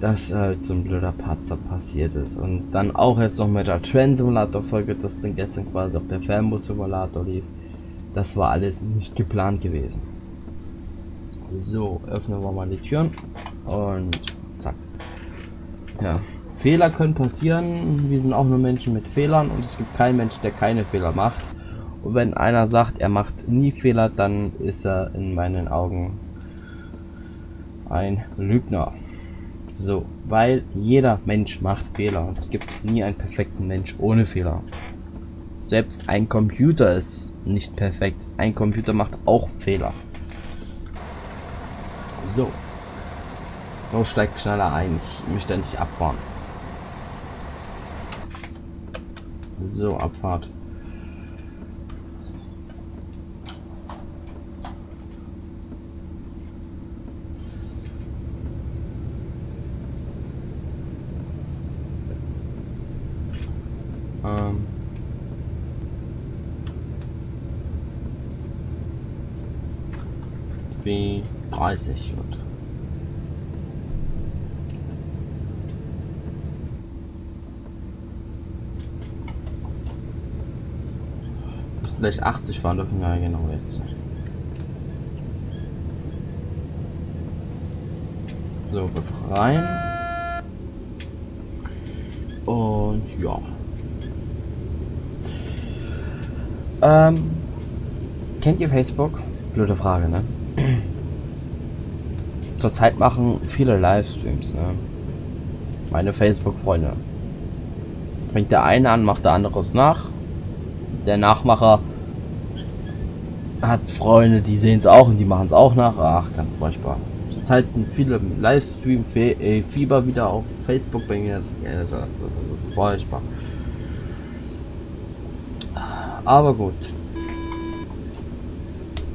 S1: dass äh, so ein blöder Patzer passiert ist. Und dann auch jetzt noch mit der Train Simulator Folge, das dann gestern quasi auf der Fernbus Simulator lief. Das war alles nicht geplant gewesen. So, öffnen wir mal die Türen und. Ja, Fehler können passieren. Wir sind auch nur Menschen mit Fehlern und es gibt keinen Mensch, der keine Fehler macht. Und wenn einer sagt, er macht nie Fehler, dann ist er in meinen Augen ein Lügner. So, weil jeder Mensch macht Fehler und es gibt nie einen perfekten Mensch ohne Fehler. Selbst ein Computer ist nicht perfekt. Ein Computer macht auch Fehler. So. Los, steigt schneller ein. Ich möchte nicht abfahren. So, Abfahrt. Ähm. wie 30 wird. Müssten gleich 80 fahren dürfen. Ja, genau jetzt. So, befreien. Und ja. Ähm, kennt ihr Facebook? Blöde Frage, ne? [clears throat] Zurzeit machen viele Livestreams, ne? Meine Facebook-Freunde. Fängt der eine an, macht der andere es nach. Der Nachmacher hat Freunde, die sehen es auch und die machen es auch nach. Ach, ganz furchtbar. Zurzeit sind viele Livestream-Fieber äh, wieder auf Facebook bei mir. Das, das, das ist furchtbar. Aber gut.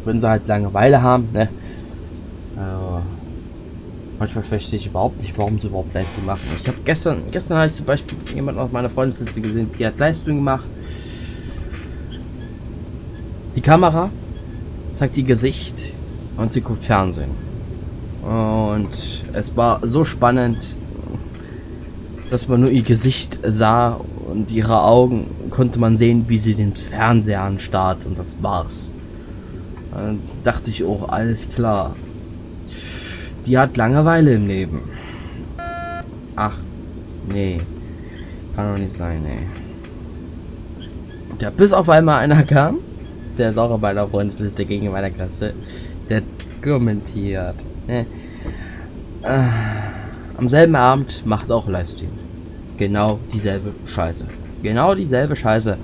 S1: Wenn sie halt Langeweile haben, ne? Äh, manchmal verstehe ich überhaupt nicht, warum sie überhaupt Livestream machen. Ich habe gestern, gestern habe ich zum Beispiel jemand aus meiner Freundesliste gesehen, die hat Livestream gemacht. Die Kamera zeigt ihr Gesicht und sie guckt Fernsehen. Und es war so spannend, dass man nur ihr Gesicht sah und ihre Augen konnte man sehen, wie sie den Fernseher anstarrt und das war's. Dann dachte ich auch, alles klar. Die hat Langeweile im Leben. Ach, nee. Kann doch nicht sein, nee. Ja, bis auf einmal einer kam, der ist auch bei der Freundesliste gegen meiner Klasse, der kommentiert. Ne? Äh, am selben Abend macht auch Livestream. Genau dieselbe Scheiße. Genau dieselbe Scheiße.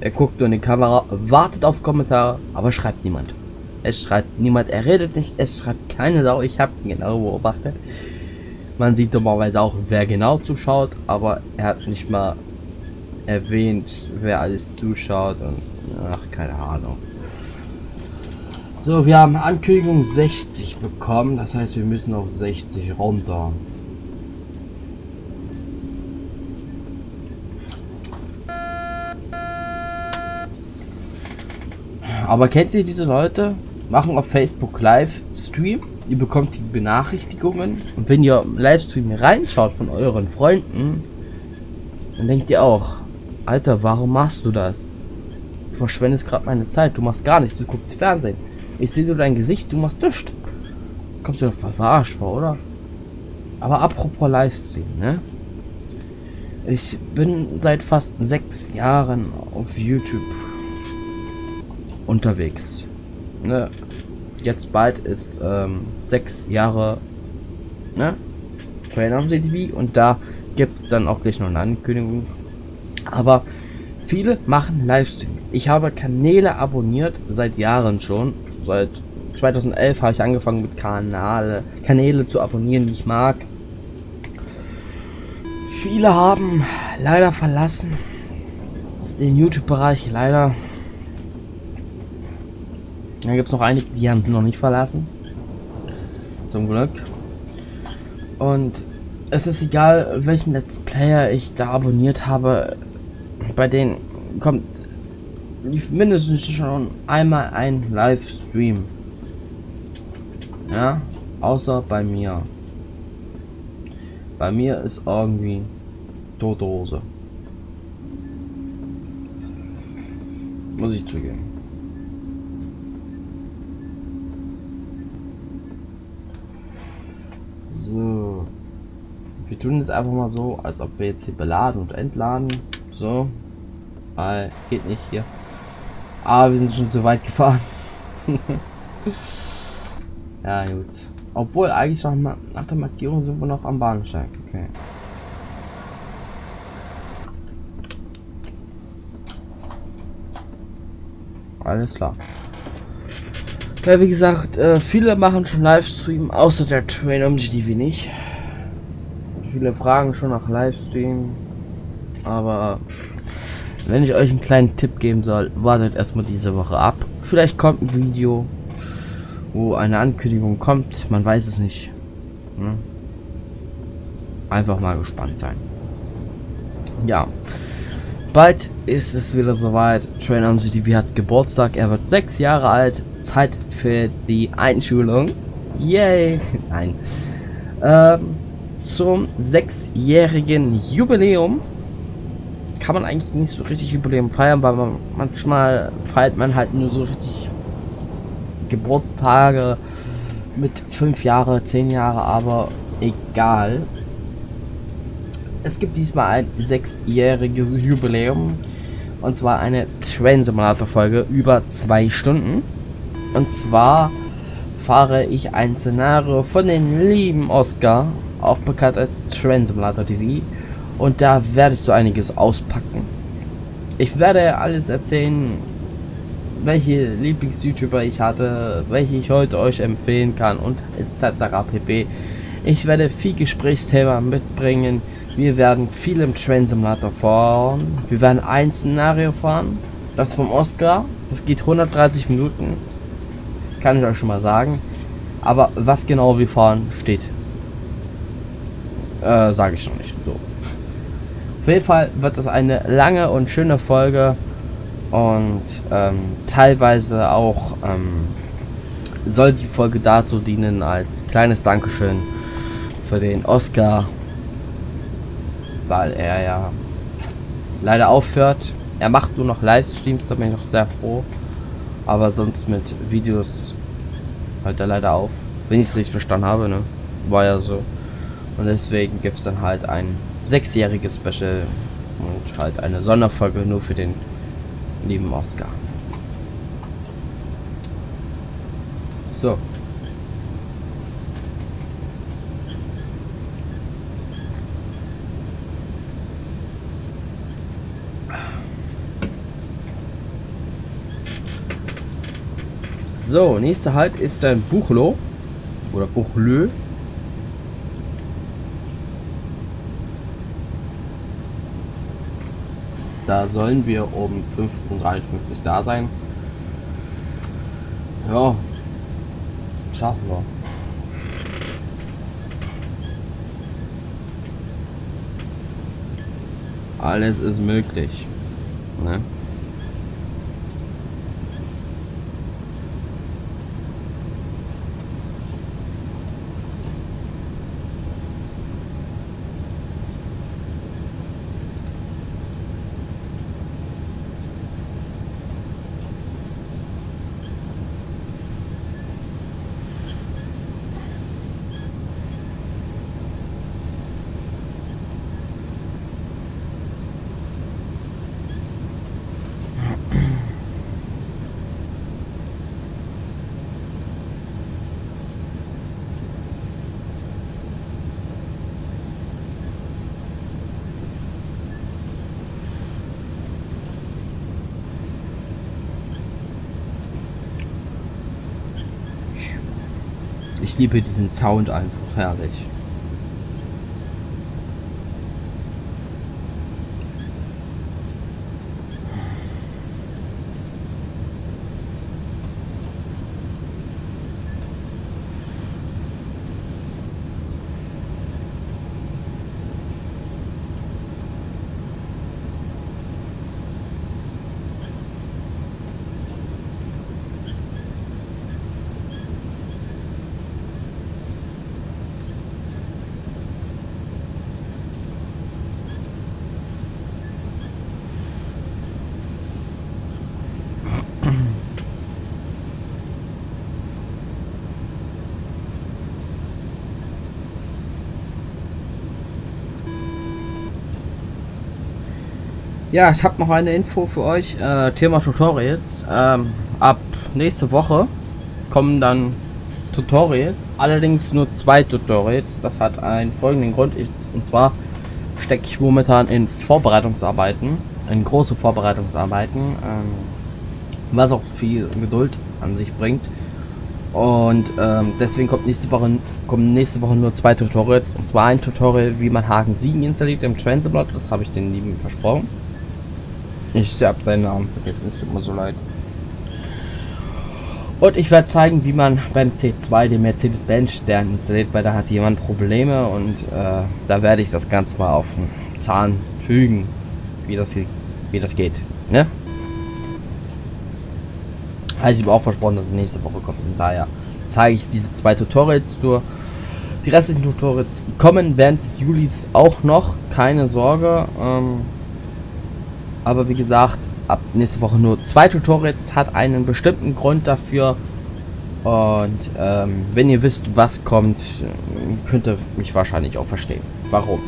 S1: Er guckt nur in die Kamera, wartet auf Kommentare, aber schreibt niemand. Es schreibt niemand, er redet nicht, es schreibt keine Sau. Ich habe ihn genau beobachtet. Man sieht normalerweise auch, wer genau zuschaut, aber er hat nicht mal erwähnt, wer alles zuschaut und ach, keine Ahnung. So, wir haben Ankündigung 60 bekommen, das heißt, wir müssen auf 60 runter. Aber kennt ihr diese Leute? Machen auf Facebook Live Stream. Ihr bekommt die Benachrichtigungen. Und wenn ihr Livestream reinschaut von euren Freunden, dann denkt ihr auch, Alter, warum machst du das? Du verschwendest gerade meine Zeit. Du machst gar nichts. Du guckst Fernsehen. Ich sehe nur dein Gesicht. Du machst nichts. Kommst du doch verarscht vor, oder? Aber apropos Livestream, ne? Ich bin seit fast sechs Jahren auf YouTube unterwegs. Ne? Jetzt bald ist ähm, sechs Jahre ne? Trainer auf TV und da gibt es dann auch gleich noch eine Ankündigung. Aber viele machen Livestream. Ich habe Kanäle abonniert seit Jahren schon. Seit 2011 habe ich angefangen mit Kanäle, Kanäle zu abonnieren, die ich mag. Viele haben leider verlassen den YouTube-Bereich leider dann gibt es noch einige, die haben sie noch nicht verlassen. Zum Glück. Und es ist egal, welchen Let's Player ich da abonniert habe. Bei denen kommt mindestens schon einmal ein Livestream. Ja, außer bei mir. Bei mir ist irgendwie tote Hose. Muss ich zugeben. So. Wir tun jetzt einfach mal so, als ob wir jetzt hier beladen und entladen. So. Weil, geht nicht hier. Aber wir sind schon so weit gefahren. [laughs] ja, gut. Obwohl, eigentlich noch nach der Markierung sind wir noch am Bahnsteig. Okay. Alles klar. Ja, wie gesagt, äh, viele machen schon Livestream, außer der Train um GTV nicht. Viele fragen schon nach Livestream. Aber wenn ich euch einen kleinen Tipp geben soll, wartet erstmal diese Woche ab. Vielleicht kommt ein Video, wo eine Ankündigung kommt. Man weiß es nicht. Hm? Einfach mal gespannt sein. Ja. Bald ist es wieder soweit. Train on GTV hat Geburtstag. Er wird sechs Jahre alt. Zeit für die Einschulung. Yay! [laughs] Nein. Ähm, zum sechsjährigen Jubiläum kann man eigentlich nicht so richtig Jubiläum feiern, weil man manchmal feiert man halt nur so richtig Geburtstage mit fünf Jahre, zehn Jahre, aber egal. Es gibt diesmal ein sechsjähriges Jubiläum und zwar eine Train Simulator Folge über zwei Stunden. Und zwar fahre ich ein Szenario von den lieben Oscar, auch bekannt als Train Simulator TV. Und da werde ich so einiges auspacken. Ich werde alles erzählen, welche Lieblings-YouTuber ich hatte, welche ich heute euch empfehlen kann und etc. pp. Ich werde viel Gesprächsthema mitbringen. Wir werden viel im Train Simulator fahren. Wir werden ein Szenario fahren. Das vom Oscar. Das geht 130 Minuten. Kann ich euch schon mal sagen. Aber was genau wir fahren, steht. Äh, sage ich noch nicht. So. Auf jeden Fall wird das eine lange und schöne Folge und ähm, teilweise auch ähm, soll die Folge dazu dienen als kleines Dankeschön für den Oscar, weil er ja leider aufhört. Er macht nur noch Livestreams, da bin ich noch sehr froh. Aber sonst mit Videos hört er leider auf. Wenn ich es richtig verstanden habe, ne? War ja so. Und deswegen gibt es dann halt ein sechsjähriges Special und halt eine Sonderfolge nur für den lieben Oscar. So. So, nächster Halt ist ein Buchlo. Oder Buchlö. Da sollen wir um 15.53 da sein. Ja. Schaffen wir. Alles ist möglich. Ne? Ich liebe diesen Sound einfach herrlich. Ja, ich habe noch eine Info für euch. Äh, Thema Tutorials. Ähm, ab nächste Woche kommen dann Tutorials. Allerdings nur zwei Tutorials. Das hat einen folgenden Grund. Ich, und zwar stecke ich momentan in Vorbereitungsarbeiten. In große Vorbereitungsarbeiten. Ähm, was auch viel Geduld an sich bringt. Und ähm, deswegen kommt nächste Woche kommen nächste Woche nur zwei Tutorials. Und zwar ein Tutorial, wie man Haken 7 installiert im Translot. Das habe ich den lieben versprochen. Ich habe deinen Namen vergessen, es tut mir so leid. Und ich werde zeigen, wie man beim C2 den Mercedes-Benz Stern installiert, weil da hat jemand Probleme und äh, da werde ich das Ganze mal auf den Zahn fügen, wie das, wie das geht. Ne? Also ich habe auch versprochen, dass es nächste Woche kommt. Und daher zeige ich diese zwei Tutorials nur. Die restlichen Tutorials kommen während des Julis auch noch. Keine Sorge. Ähm, Aber wie gesagt, ab nächste Woche nur zwei Tutorials. Hat einen bestimmten Grund dafür. Und ähm, wenn ihr wisst, was kommt, könnt ihr mich wahrscheinlich auch verstehen. Warum?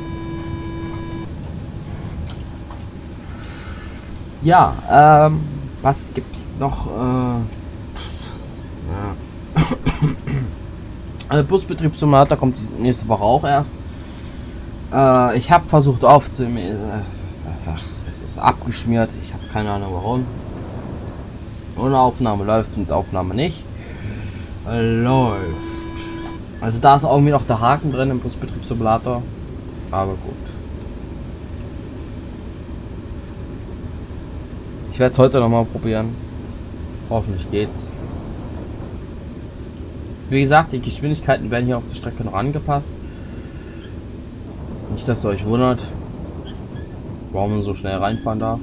S1: Ja, ähm, was gibt's noch? Äh, ja. also Busbetriebssimulator kommt nächste Woche auch erst. Äh, ich habe versucht aufzunehmen. Es ist abgeschmiert. Ich habe keine Ahnung warum. Ohne Aufnahme läuft und Aufnahme nicht. Läuft. Also da ist irgendwie noch der Haken drin im Busbetriebssimulator. Aber gut. Ich werde es heute noch mal probieren. Hoffentlich geht's. Wie gesagt, die Geschwindigkeiten werden hier auf der Strecke noch angepasst. Nicht, dass ihr euch wundert, warum man so schnell reinfahren darf.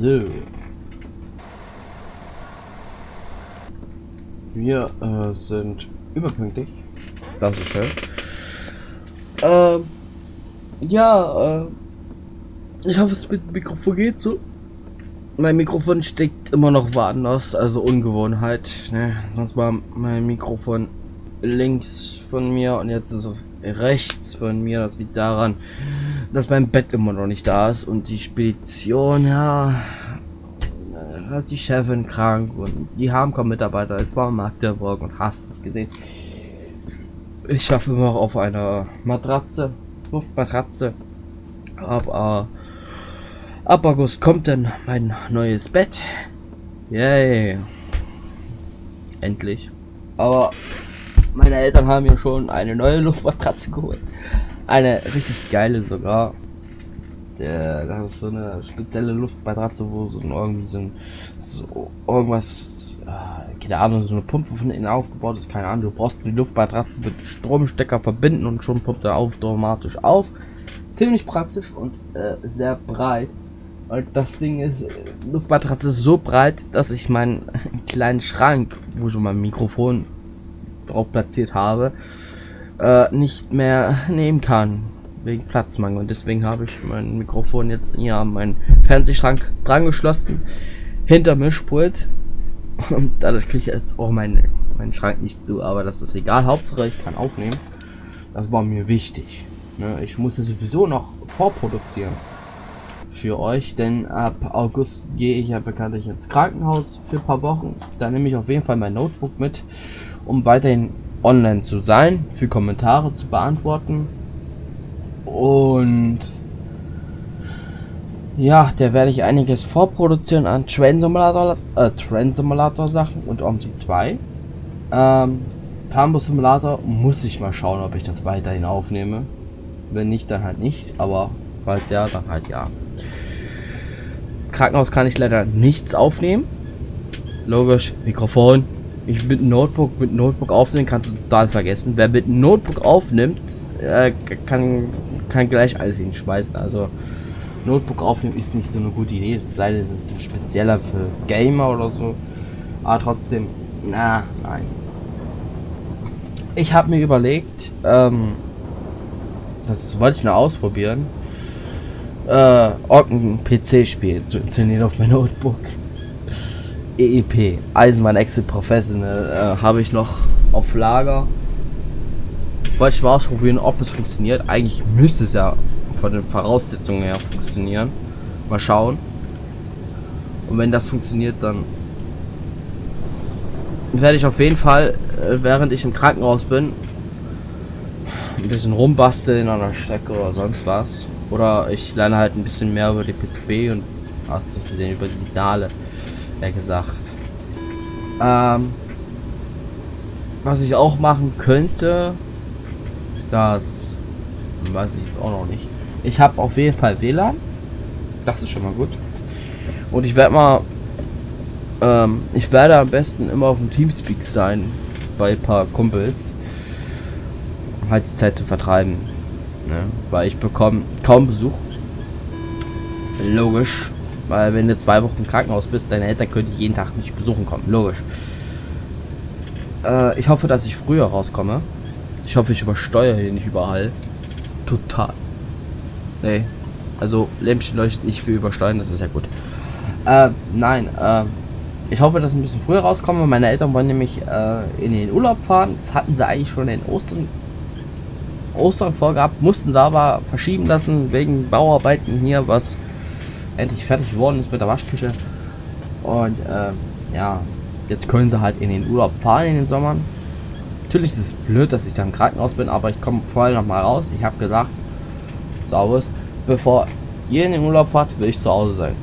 S1: So. Wir sind überpünktlich. Dankeschön. Ähm, ja, äh, ich hoffe, es mit dem Mikrofon geht so. Mein Mikrofon steckt immer noch woanders, also Ungewohnheit. Ne? Sonst war mein Mikrofon links von mir und jetzt ist es rechts von mir. Das liegt daran, dass mein Bett immer noch nicht da ist und die Spedition, ja, ist die Chefin krank und die haben kaum Mitarbeiter. Jetzt war Magdeburg und hast nicht gesehen. Ich schaffe immer noch auf einer Matratze, Luftmatratze. Aber ab August kommt dann mein neues Bett. Yay. Endlich. Aber meine Eltern haben mir schon eine neue Luftmatratze geholt. Eine richtig geile sogar. Der, das ist so eine spezielle Luftmatratze, wo so ein, irgendwie so, ein, so irgendwas, äh, keine Ahnung, so eine Pumpe von innen aufgebaut ist, keine Ahnung. Du brauchst die Luftmatratze mit Stromstecker verbinden und schon pumpt er automatisch auf. Ziemlich praktisch und äh, sehr breit. Und das Ding ist, Luftmatratze ist so breit, dass ich meinen [laughs] kleinen Schrank, wo ich mein Mikrofon drauf platziert habe, äh, nicht mehr nehmen kann. Wegen Platzmangel. Und deswegen habe ich mein Mikrofon jetzt hier an meinen Fernsehschrank dran geschlossen. Hinter Mischpult. Und dadurch kriege ich jetzt auch meinen, meinen Schrank nicht zu. Aber das ist egal. Hauptsache ich kann aufnehmen. Das war mir wichtig. Ne? Ich musste sowieso noch vorproduzieren für euch, denn ab August gehe ich ja bekanntlich ins Krankenhaus für ein paar Wochen. Da nehme ich auf jeden Fall mein Notebook mit um weiterhin online zu sein, für Kommentare zu beantworten. Und ja, da werde ich einiges vorproduzieren an Train Simulator, äh, Train Simulator Sachen und OMSI 2. Ähm, Fernbus Simulator muss ich mal schauen, ob ich das weiterhin aufnehme. Wenn nicht, dann halt nicht, aber falls ja, dann halt ja. Krankenhaus kann ich leider nichts aufnehmen. Logisch, Mikrofon, ich mit Notebook mit Notebook aufnehmen kannst du total vergessen. Wer mit Notebook aufnimmt, äh, kann, kann gleich alles hinschmeißen. Also Notebook aufnehmen ist nicht so eine gute Idee. Es sei denn, es ist spezieller für Gamer oder so. Aber trotzdem, na, nein. Ich habe mir überlegt, ähm, das wollte ich noch ausprobieren, äh, irgendein PC-Spiel zu installieren auf mein Notebook. EEP, Eisenbahn Exit Professional, äh, habe ich noch auf Lager. Wollte ich mal ausprobieren, ob es funktioniert. Eigentlich müsste es ja von den Voraussetzungen her funktionieren. Mal schauen. Und wenn das funktioniert, dann werde ich auf jeden Fall, äh, während ich im Krankenhaus bin, ein bisschen rumbasteln an der Strecke oder sonst was. Oder ich lerne halt ein bisschen mehr über die PCB und hast du gesehen, über die Signale, ja gesagt. Ähm, was ich auch machen könnte, das weiß ich jetzt auch noch nicht. Ich habe auf jeden Fall WLAN. Das ist schon mal gut. Und ich werde mal, ähm, ich werde am besten immer auf dem Teamspeak sein bei ein paar Kumpels, um halt die Zeit zu vertreiben. Ne? Weil ich bekomme kaum Besuch. Logisch. Weil wenn du zwei Wochen im Krankenhaus bist, deine Eltern können jeden Tag nicht besuchen kommen. Logisch. Äh, ich hoffe, dass ich früher rauskomme. Ich hoffe, ich übersteuere hier nicht überall. Total. Nee. Also Lämpchen leuchtet nicht für übersteuern, das ist ja gut. Äh, nein, äh, ich hoffe, dass ich ein bisschen früher rauskomme. Meine Eltern wollen nämlich äh, in den Urlaub fahren. Das hatten sie eigentlich schon in Ostern, Ostern vorgehabt, mussten sie aber verschieben lassen wegen Bauarbeiten hier, was endlich fertig geworden ist mit der Waschküche. Und äh, ja, jetzt können sie halt in den Urlaub fahren in den Sommern. Natürlich ist es blöd, dass ich dann im Krankenhaus bin, aber ich komme vorher noch mal raus. Ich habe gesagt, sauberes, bevor ihr in den Urlaub fahrt, will ich zu Hause sein.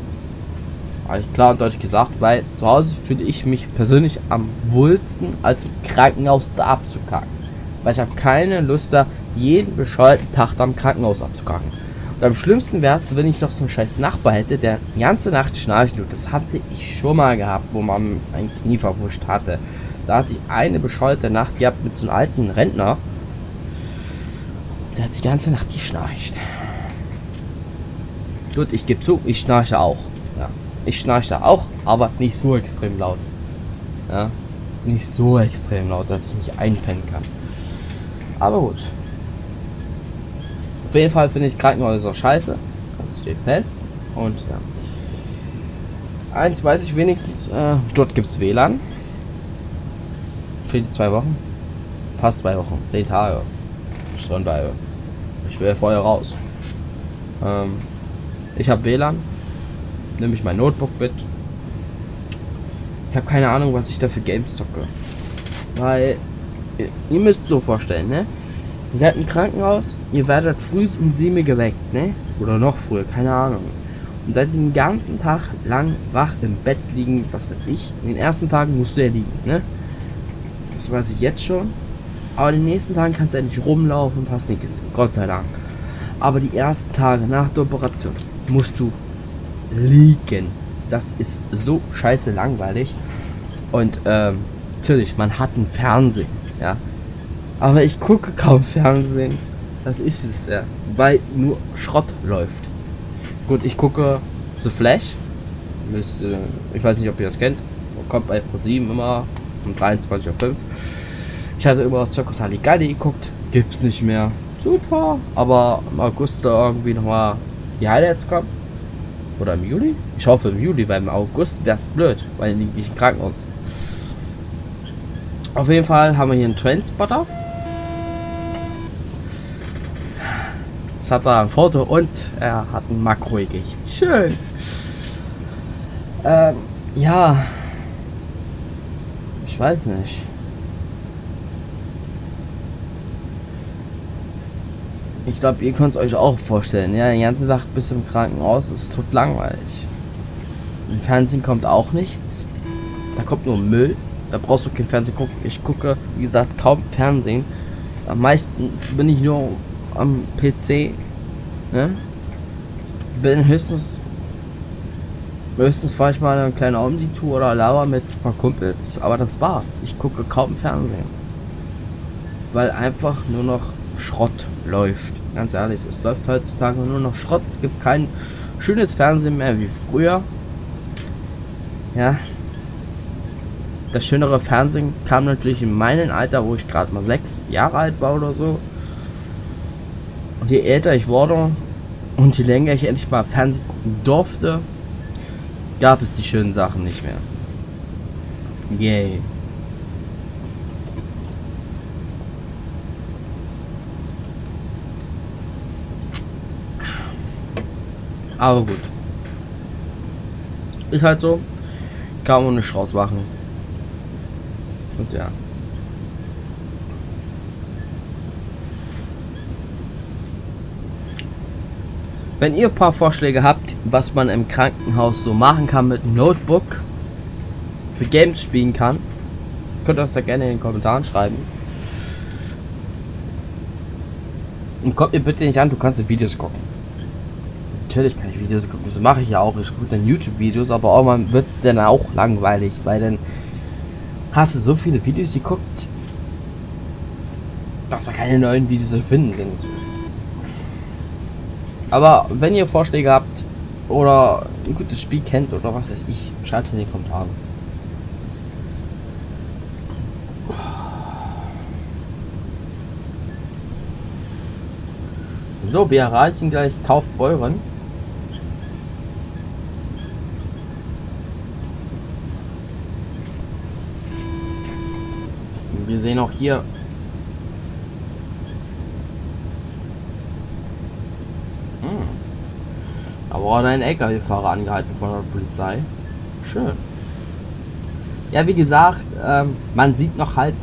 S1: Habe ich klar und deutlich gesagt, weil zu Hause fühle ich mich persönlich am wohlsten, als im Krankenhaus da abzukacken. Weil ich habe keine Lust da, jeden bescheuerten Tag da im Krankenhaus abzukacken. Und am schlimmsten wäre es, wenn ich noch so einen scheiß Nachbar hätte, der die ganze Nacht schnarchen tut. Das hatte ich schon mal gehabt, wo man ein Knie verwuscht hatte. Da hatte ich eine bescheuerte Nacht gehabt mit so einem alten Rentner. Der hat die ganze Nacht geschnarcht. Gut, ich gebe zu, ich schnarche auch. Ja. Ich schnarche auch, aber nicht so extrem laut. Ja. Nicht so extrem laut, dass ich nicht einpennen kann. Aber gut. Auf jeden Fall finde ich Krankenhäuser scheiße. Das steht fest. Und ja. Eins weiß ich wenigstens, äh, dort gibt es WLAN. Für die zwei Wochen. Fast zwei Wochen. Zehn Tage. Ich dran bleibe. Ich will vorher raus. Ähm, ich habe WLAN. Nehme ich mein Notebook mit. Ich habe keine Ahnung, was ich da für Games zocke. Weil, ihr, ihr müsst so vorstellen, ne? Ihr seid im Krankenhaus, ihr werdet früh um 7 geweckt, ne? Oder noch früher, keine Ahnung. Und seid den ganzen Tag lang wach im Bett liegen, was weiß ich. In den ersten Tagen musst du ja liegen, ne? Das weiß ich jetzt schon. Aber in den nächsten Tagen kannst du endlich rumlaufen und hast nicht gesehen. Gott sei Dank. Aber die ersten Tage nach der Operation musst du liegen. Das ist so scheiße langweilig. Und ähm, natürlich, man hat einen Fernsehen, ja. Aber ich gucke kaum Fernsehen. Das ist es ja. Weil nur Schrott läuft. Gut, ich gucke The Flash. Ich weiß nicht, ob ihr das kennt. Kommt bei ProSieben immer um 23.05 Uhr. Ich hatte immer das Circus Halligalli geguckt. Gibt's nicht mehr. Super. Aber im August irgendwie nochmal die Highlights kommen. Oder im Juli? Ich hoffe im Juli, weil im August wäre es blöd, weil ich nicht Krankenhaus. Auf jeden Fall haben wir hier einen Trainspotter. Jetzt hat er ein Foto und er hat ein Makro gekriegt. Schön. Ähm, ja. Ich weiß nicht. Ich glaube, ihr könnt es euch auch vorstellen. Ja, die ganze Sache bis im Krankenhaus ist tot langweilig. Im Fernsehen kommt auch nichts. Da kommt nur Müll. Da brauchst du kein Fernsehen gucken. Ich gucke, wie gesagt, kaum Fernsehen. Am meisten bin ich nur am PC. Ne? Bin höchstens. Höchstens fahre ich mal eine kleine Omni-Tour oder Lauer mit ein paar Kumpels. Aber das war's. Ich gucke kaum Fernsehen. Weil einfach nur noch Schrott läuft. Ganz ehrlich, es läuft heutzutage nur noch Schrott. Es gibt kein schönes Fernsehen mehr wie früher. Ja. Das schönere Fernsehen kam natürlich in meinem Alter, wo ich gerade mal sechs Jahre alt war oder so. Und je älter ich wurde und je länger ich endlich mal Fernsehen gucken durfte, gab es die schönen Sachen nicht mehr. Yay. Aber gut. Ist halt so. Kann man nicht rausmachen. Und ja. Wenn ihr ein paar Vorschläge habt, was man im Krankenhaus so machen kann mit Notebook, für Games spielen kann, könnt ihr uns da gerne in den Kommentaren schreiben. Und kommt mir bitte nicht an, du kannst Videos gucken. Natürlich kann ich Videos gucken, das mache ich ja auch. Ich gucke dann YouTube-Videos, aber irgendwann wird es dann auch langweilig, weil dann hast du so viele Videos geguckt, dass da keine neuen Videos zu finden sind. Aber wenn ihr Vorschläge habt oder ein gutes Spiel kennt oder was weiß ich, schreibt es in die Kommentare. So, wir erreichen gleich Kaufbeuren. Wir sehen auch hier hm. Wurde ein LKW-Fahrer angehalten von der Polizei. Schön. Ja, wie gesagt, ähm, man sieht noch halt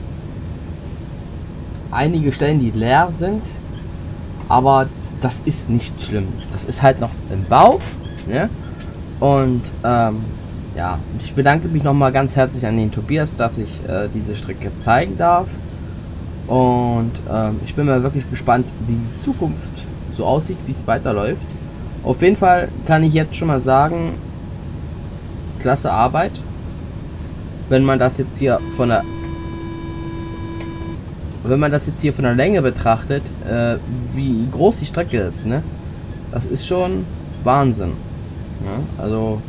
S1: einige Stellen, die leer sind. Aber das ist nicht schlimm. Das ist halt noch im Bau. Ne? Und ähm, ja, ich bedanke mich nochmal ganz herzlich an den Tobias, dass ich äh, diese Strecke zeigen darf. Und ähm, ich bin mal wirklich gespannt, wie die Zukunft so aussieht, wie es weiterläuft. Auf jeden Fall kann ich jetzt schon mal sagen, klasse Arbeit. Wenn man das jetzt hier von der wenn man das jetzt hier von der Länge betrachtet, äh, wie groß die Strecke ist, ne? Das ist schon Wahnsinn. Ja? Also,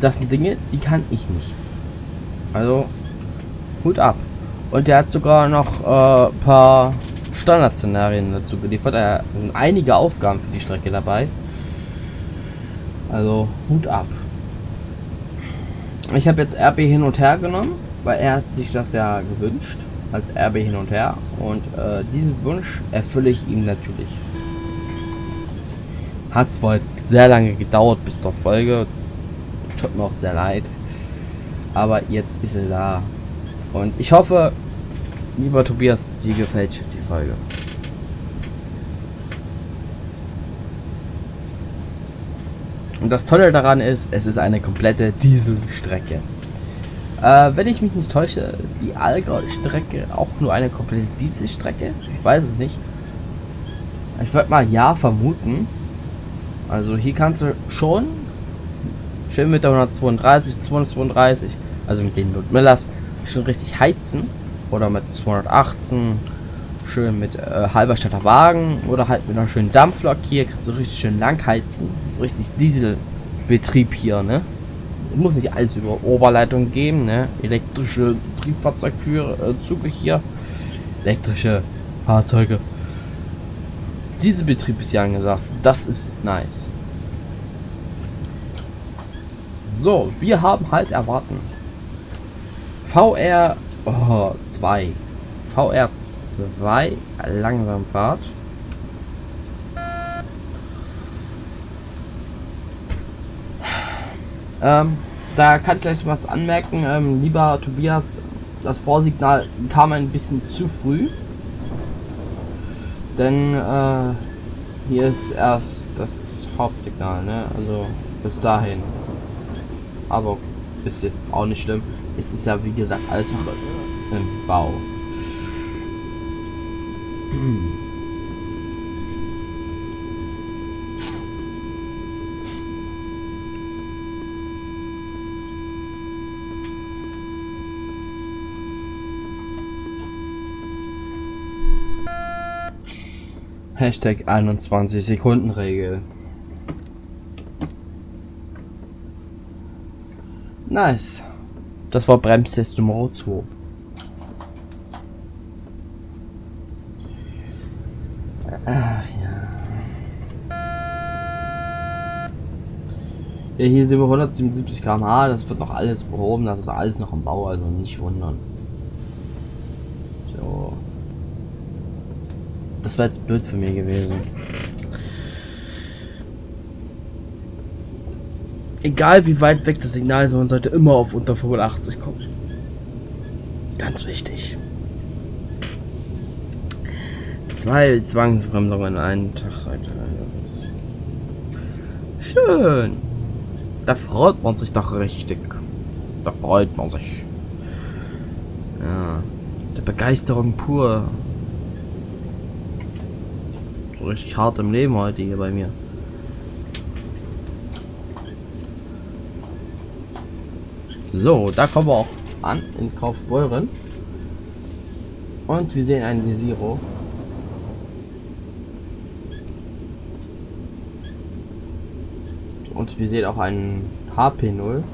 S1: das sind Dinge, die kann ich nicht. Also, Hut ab. Und der hat sogar noch ein äh, paar Standardszenarien dazu geliefert. Er sind einige Aufgaben für die Strecke dabei. Also, Hut ab. Ich habe jetzt RB hin und her genommen, weil er hat sich das ja gewünscht als Erbe hin und her. Und äh, diesen Wunsch erfülle ich ihm natürlich. Hat zwar jetzt sehr lange gedauert bis zur Folge. Tut mir auch sehr leid. Aber jetzt ist er da. Und ich hoffe, lieber Tobias, dir gefällt die Folge. Und das Tolle daran ist, es ist eine komplette Dieselstrecke. Äh, wenn ich mich nicht täusche, ist die Allgäu-Strecke auch nur eine komplette Dieselstrecke. Ich weiß es nicht. Ich würde mal ja vermuten. Also hier kannst du schon schön mit der 132, 232, also mit den Ludmillas schon richtig heizen. Oder mit 218, schön mit äh, Halberstädter Wagen oder halt mit einer schönen Dampflok hier kannst du richtig schön lang heizen. Richtig Dieselbetrieb hier, ne? muss nicht alles über Oberleitung geben, ne? Elektrische Triebfahrzeugzüge äh, hier. Elektrische Fahrzeuge. Diese Betrieb ist ja angesagt. Das ist nice. So, wir haben halt erwarten. VR 2. VR 2 Langsamfahrt. Ähm, da kann ich gleich was anmerken. Ähm, lieber Tobias, das Vorsignal kam ein bisschen zu früh. Denn äh, hier ist erst das Hauptsignal, ne? Also bis dahin. Aber ist jetzt auch nicht schlimm. Es ist ja wie gesagt alles noch im Bau. Hashtag 21 Sekunden Regel. Nice. Das war Bremstest Nummer 2. Ach ja. Ja, hier sind wir 177 km/h. Das wird noch alles behoben. Das ist alles noch im Bau, also nicht wundern. Das war jetzt blöd für mich gewesen. Egal wie weit weg das Signal ist, man sollte immer auf unter 85 kommen. Ganz wichtig. Zwei Zwangsbremsungen an einen Tag heute. Das ist schön. Da freut man sich doch richtig. Da freut man sich. Ja. Der Begeisterung pur. Richtig hart im Leben heute hier bei mir. So, da kommen wir auch an in Kaufbeuren. Und wir sehen einen Desiro. Und wir sehen auch einen HP0.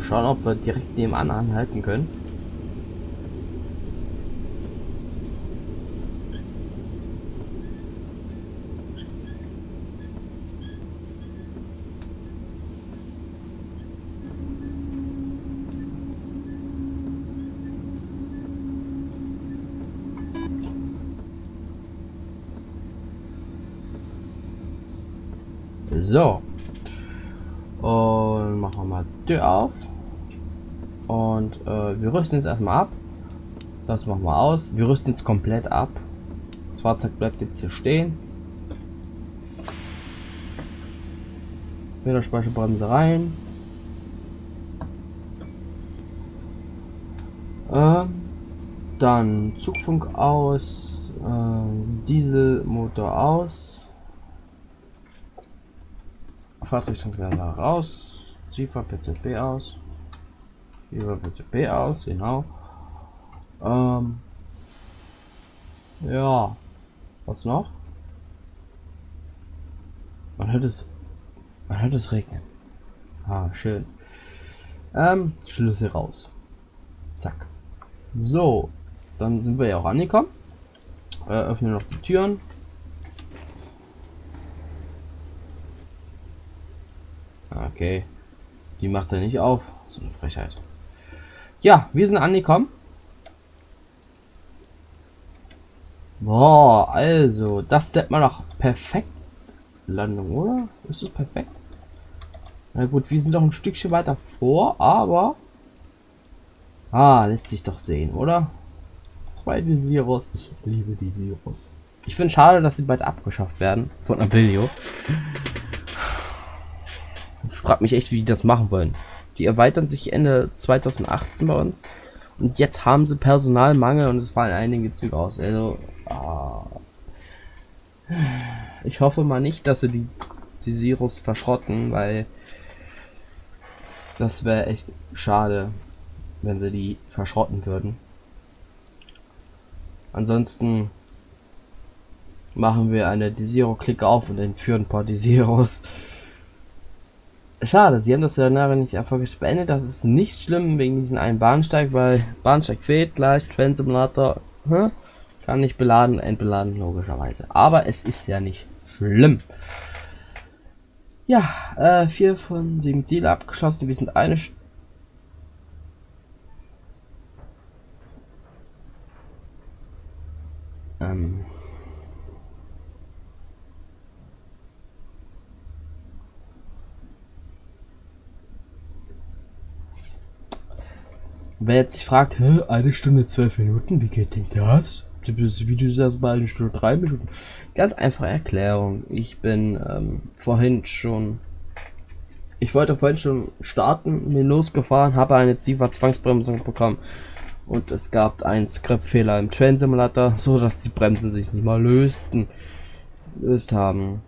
S1: Schauen, ob wir direkt nebenan anhalten können. So. Und machen wir mal Tür auf. Und äh, wir rüsten jetzt erstmal ab. Das machen wir aus. Wir rüsten jetzt komplett ab. Das Fahrzeug bleibt jetzt hier stehen. Wieder Speicherbremse rein. Äh, dann Zugfunk aus. Äh, Dieselmotor aus. Fahrtrichtungssender raus. Ziffer PZB aus. Ziffer PZB aus, genau. Ähm, ja. Was noch? Man hört es. Man hört es regnen. Ah, schön. Ähm, Schlüssel raus. Zack. So. Dann sind wir ja auch angekommen. Äh, öffnen noch die Türen. Okay. Die macht er nicht auf. So eine Frechheit. Ja, wir sind angekommen. Boah, also, das nennt man doch perfekt Landung, oder? Ist es perfekt? Na gut, wir sind doch ein Stückchen weiter vor, aber... Ah, lässt sich doch sehen, oder? Zwei Desiros. Ich liebe die Desiros. Ich finde schade, dass sie bald abgeschafft werden von Abilio. Ich frage mich echt, wie die das machen wollen. Die erweitern sich Ende 2018 bei uns. Und jetzt haben sie Personalmangel und es fallen einige Züge aus. Also, ah. ich hoffe mal nicht, dass sie die, die Sirus verschrotten, weil das wäre echt schade, wenn sie die verschrotten würden. Ansonsten machen wir eine Desiro-Klick auf und entführen ein paar Desiros. Schade, sie haben das Szenario nicht erfolgreich beendet. Das ist nicht schlimm wegen diesen einen Bahnsteig, weil Bahnsteig fehlt gleich. Train Simulator hm, kann nicht beladen, entbeladen, logischerweise. Aber es ist ja nicht schlimm. Ja, äh, vier von sieben Ziele abgeschossen. Wir sind eine St ähm. Wer jetzt sich fragt, Hä, eine Stunde zwölf Minuten, wie geht denn das? Das Video ist erst mal eine Stunde drei Minuten. Ganz einfache Erklärung. Ich bin ähm, vorhin schon. Ich wollte vorhin schon starten, mir losgefahren, habe eine Ziva Zwangsbremsung bekommen. Und es gab einen Skriptfehler im Train Simulator, so dass die Bremsen sich nicht mal lösten, löst haben.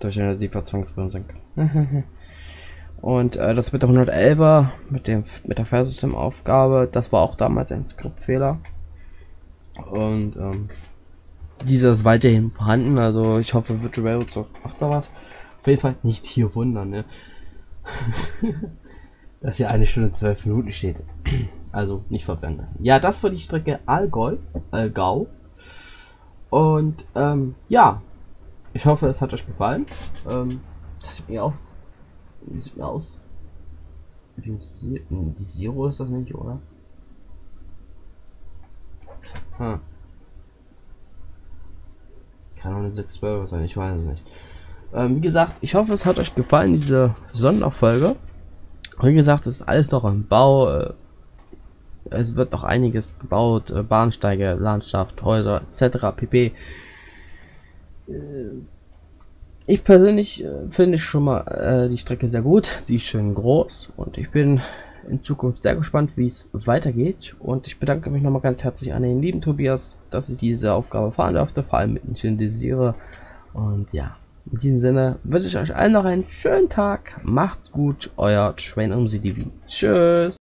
S1: Durch eine Ziva Zwangsbremsung. [laughs] Und äh, das mit der 111er, mit dem mit der Fairsystem-Aufgabe, das war auch damals ein Skriptfehler. Und ähm, dieser ist weiterhin vorhanden, also ich hoffe Virtual Railroad macht da was. Auf jeden Fall nicht hier wundern, ne? [laughs] Dass hier eine Stunde zwölf Minuten steht. [clears throat] Also nicht verbrennen Ja, das war die Strecke Allgäu, Allgau. Und ähm, ja, ich hoffe, es hat euch gefallen. Ähm, das sieht mir auch wie sieht aus? Die, die Zero ist das nicht, oder? Hm. Kann auch eine 612 sein, ich weiß es nicht. Ähm, wie gesagt, ich hoffe, es hat euch gefallen, diese Sonderfolge. Wie gesagt, es ist alles noch im Bau. Äh, es wird noch einiges gebaut, äh, Bahnsteige, Landschaft, Häuser etc. pp. Äh, ich persönlich äh, finde ich schon mal äh, die Strecke sehr gut. Sie ist schön groß und ich bin in Zukunft sehr gespannt, wie es weitergeht. Und ich bedanke mich nochmal ganz herzlich an den lieben Tobias, dass ich diese Aufgabe fahren durfte, vor allem mit dem schönen Desire. Und ja, in diesem Sinne wünsche ich euch allen noch einen schönen Tag. Macht's gut, euer Train um CDV. Tschüss.